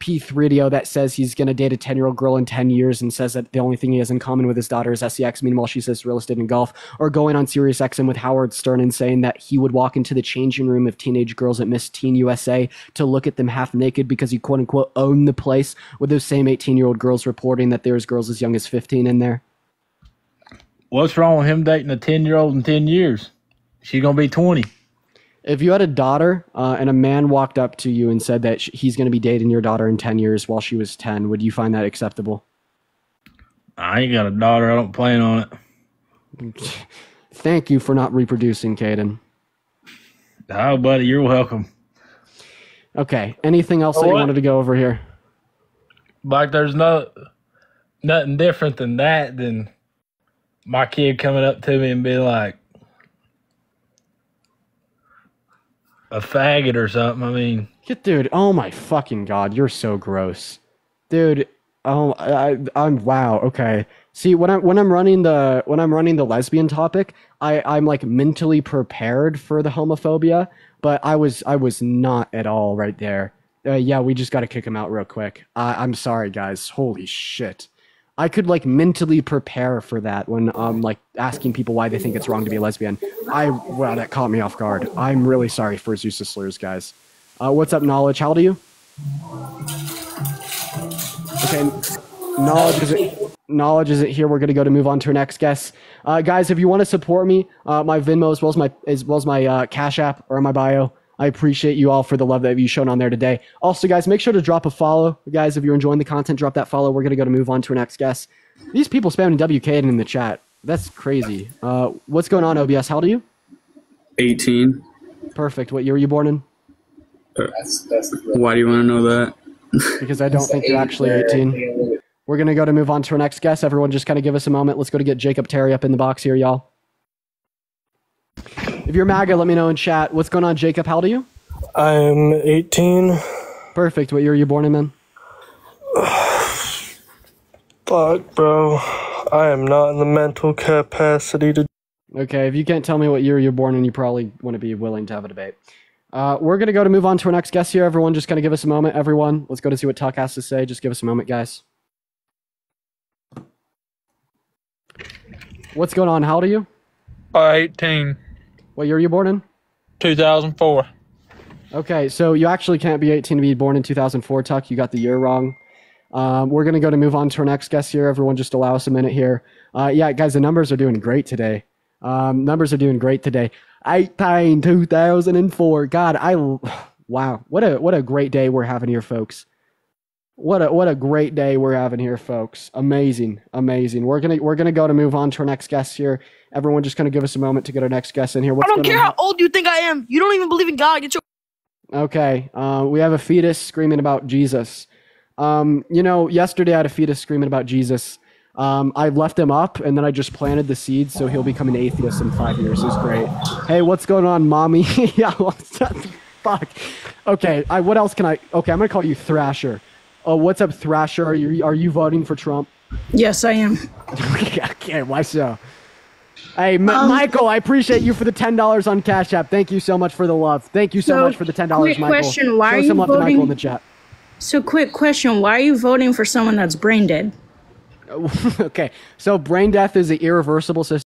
grapist P3DO that says he's going to date a 10 year old girl in 10 years and says that the only thing he has in common with his daughter is sex. Meanwhile, she says real estate and golf. Or going on Sirius XM with Howard Stern and saying that he would walk into the changing room of teenage girls at Miss Teen USA to look at them half naked because he quote unquote owned the place, with those same 18 year old girls reporting that there's girls as young as 15 in there. What's wrong with him dating a ten year old in ten years? She's gonna be twenty. If you had a daughter uh, and a man walked up to you and said that sh- he's going to be dating your daughter in 10 years while she was 10, would you find that acceptable? I ain't got a daughter. I don't plan on it. Thank you for not reproducing, Caden. Oh, buddy, you're welcome. Okay. Anything else that you What? wanted to go over here? Like, there's no nothing different than that than my kid coming up to me and being like a faggot or something. I mean, dude. Oh my fucking god, you're so gross, dude. Oh, I, I'm wow. Okay. See, when I'm when I'm running the when I'm running the lesbian topic, I I'm like mentally prepared for the homophobia, but I was I was not at all right there. Uh, yeah, we just got to kick him out real quick. I I'm sorry, guys. Holy shit. I could like mentally prepare for that when I'm um like asking people why they think it's wrong to be a lesbian. I wow, that caught me off guard. I'm really sorry for Zeus slurs, guys. Uh, what's up, knowledge? How old are you? Okay, knowledge isn't knowledge isn't here. We're gonna go to move on to our next guest. Uh, guys, if you want to support me, uh, my Venmo as well as my as well as my uh, Cash App or my bio. I appreciate you all for the love that you've shown on there today. Also, guys, make sure to drop a follow. Guys, if you're enjoying the content, drop that follow. We're gonna go to move on to our next guest. These people spamming WK in the chat. That's crazy. Uh, what's going on, OBS? How old are you? 18. Perfect. What year were you born in? Why do you want to know that? Because I don't think you're actually 18. We're going to go to move on to our next guest. Everyone just kind of give us a moment. Let's go to get Jacob Terry up in the box here, y'all. If you're MAGA, let me know in chat. What's going on, Jacob? How old are you? I'm 18. Perfect. What year were you born in, man? Fuck, bro. I am not in the mental capacity to. Okay, if you can't tell me what year you're born in, you probably wouldn't be willing to have a debate. Uh, we're going to go to move on to our next guest here. Everyone, just kind of give us a moment. Everyone, let's go to see what Tuck has to say. Just give us a moment, guys. What's going on? How old are you? Uh, 18. What year were you born in? 2004. Okay, so you actually can't be 18 to be born in 2004, Tuck. You got the year wrong. Um, we're going to go to move on to our next guest here. Everyone, just allow us a minute here. Uh, yeah, guys, the numbers are doing great today. Um, numbers are doing great today. 18, 2004. God, I wow, what a what a great day we're having here, folks. What a what a great day we're having here, folks. Amazing, amazing. We're gonna we're gonna go to move on to our next guest here. Everyone, just kind of give us a moment to get our next guest in here. What's I don't care on? how old you think I am. You don't even believe in God. Get your Okay, uh, we have a fetus screaming about Jesus. Um, you know, yesterday I had a fetus screaming about Jesus. Um, I left him up, and then I just planted the seed so he'll become an atheist in five years. It's great. Hey, what's going on, mommy? yeah, what's up? Fuck. Okay, I, what else can I? Okay, I'm gonna call you Thrasher. Oh, what's up, Thrasher? Are you are you voting for Trump? Yes, I am. okay, why so? Hey, M- um, Michael, I appreciate you for the ten dollars on Cash App. Thank you so much for the love. Thank you so, So, much for the ten dollars, Michael. question, why Show are some you to Michael in the chat. So, quick question: Why are you voting for someone that's brain dead? okay, so brain death is an irreversible system.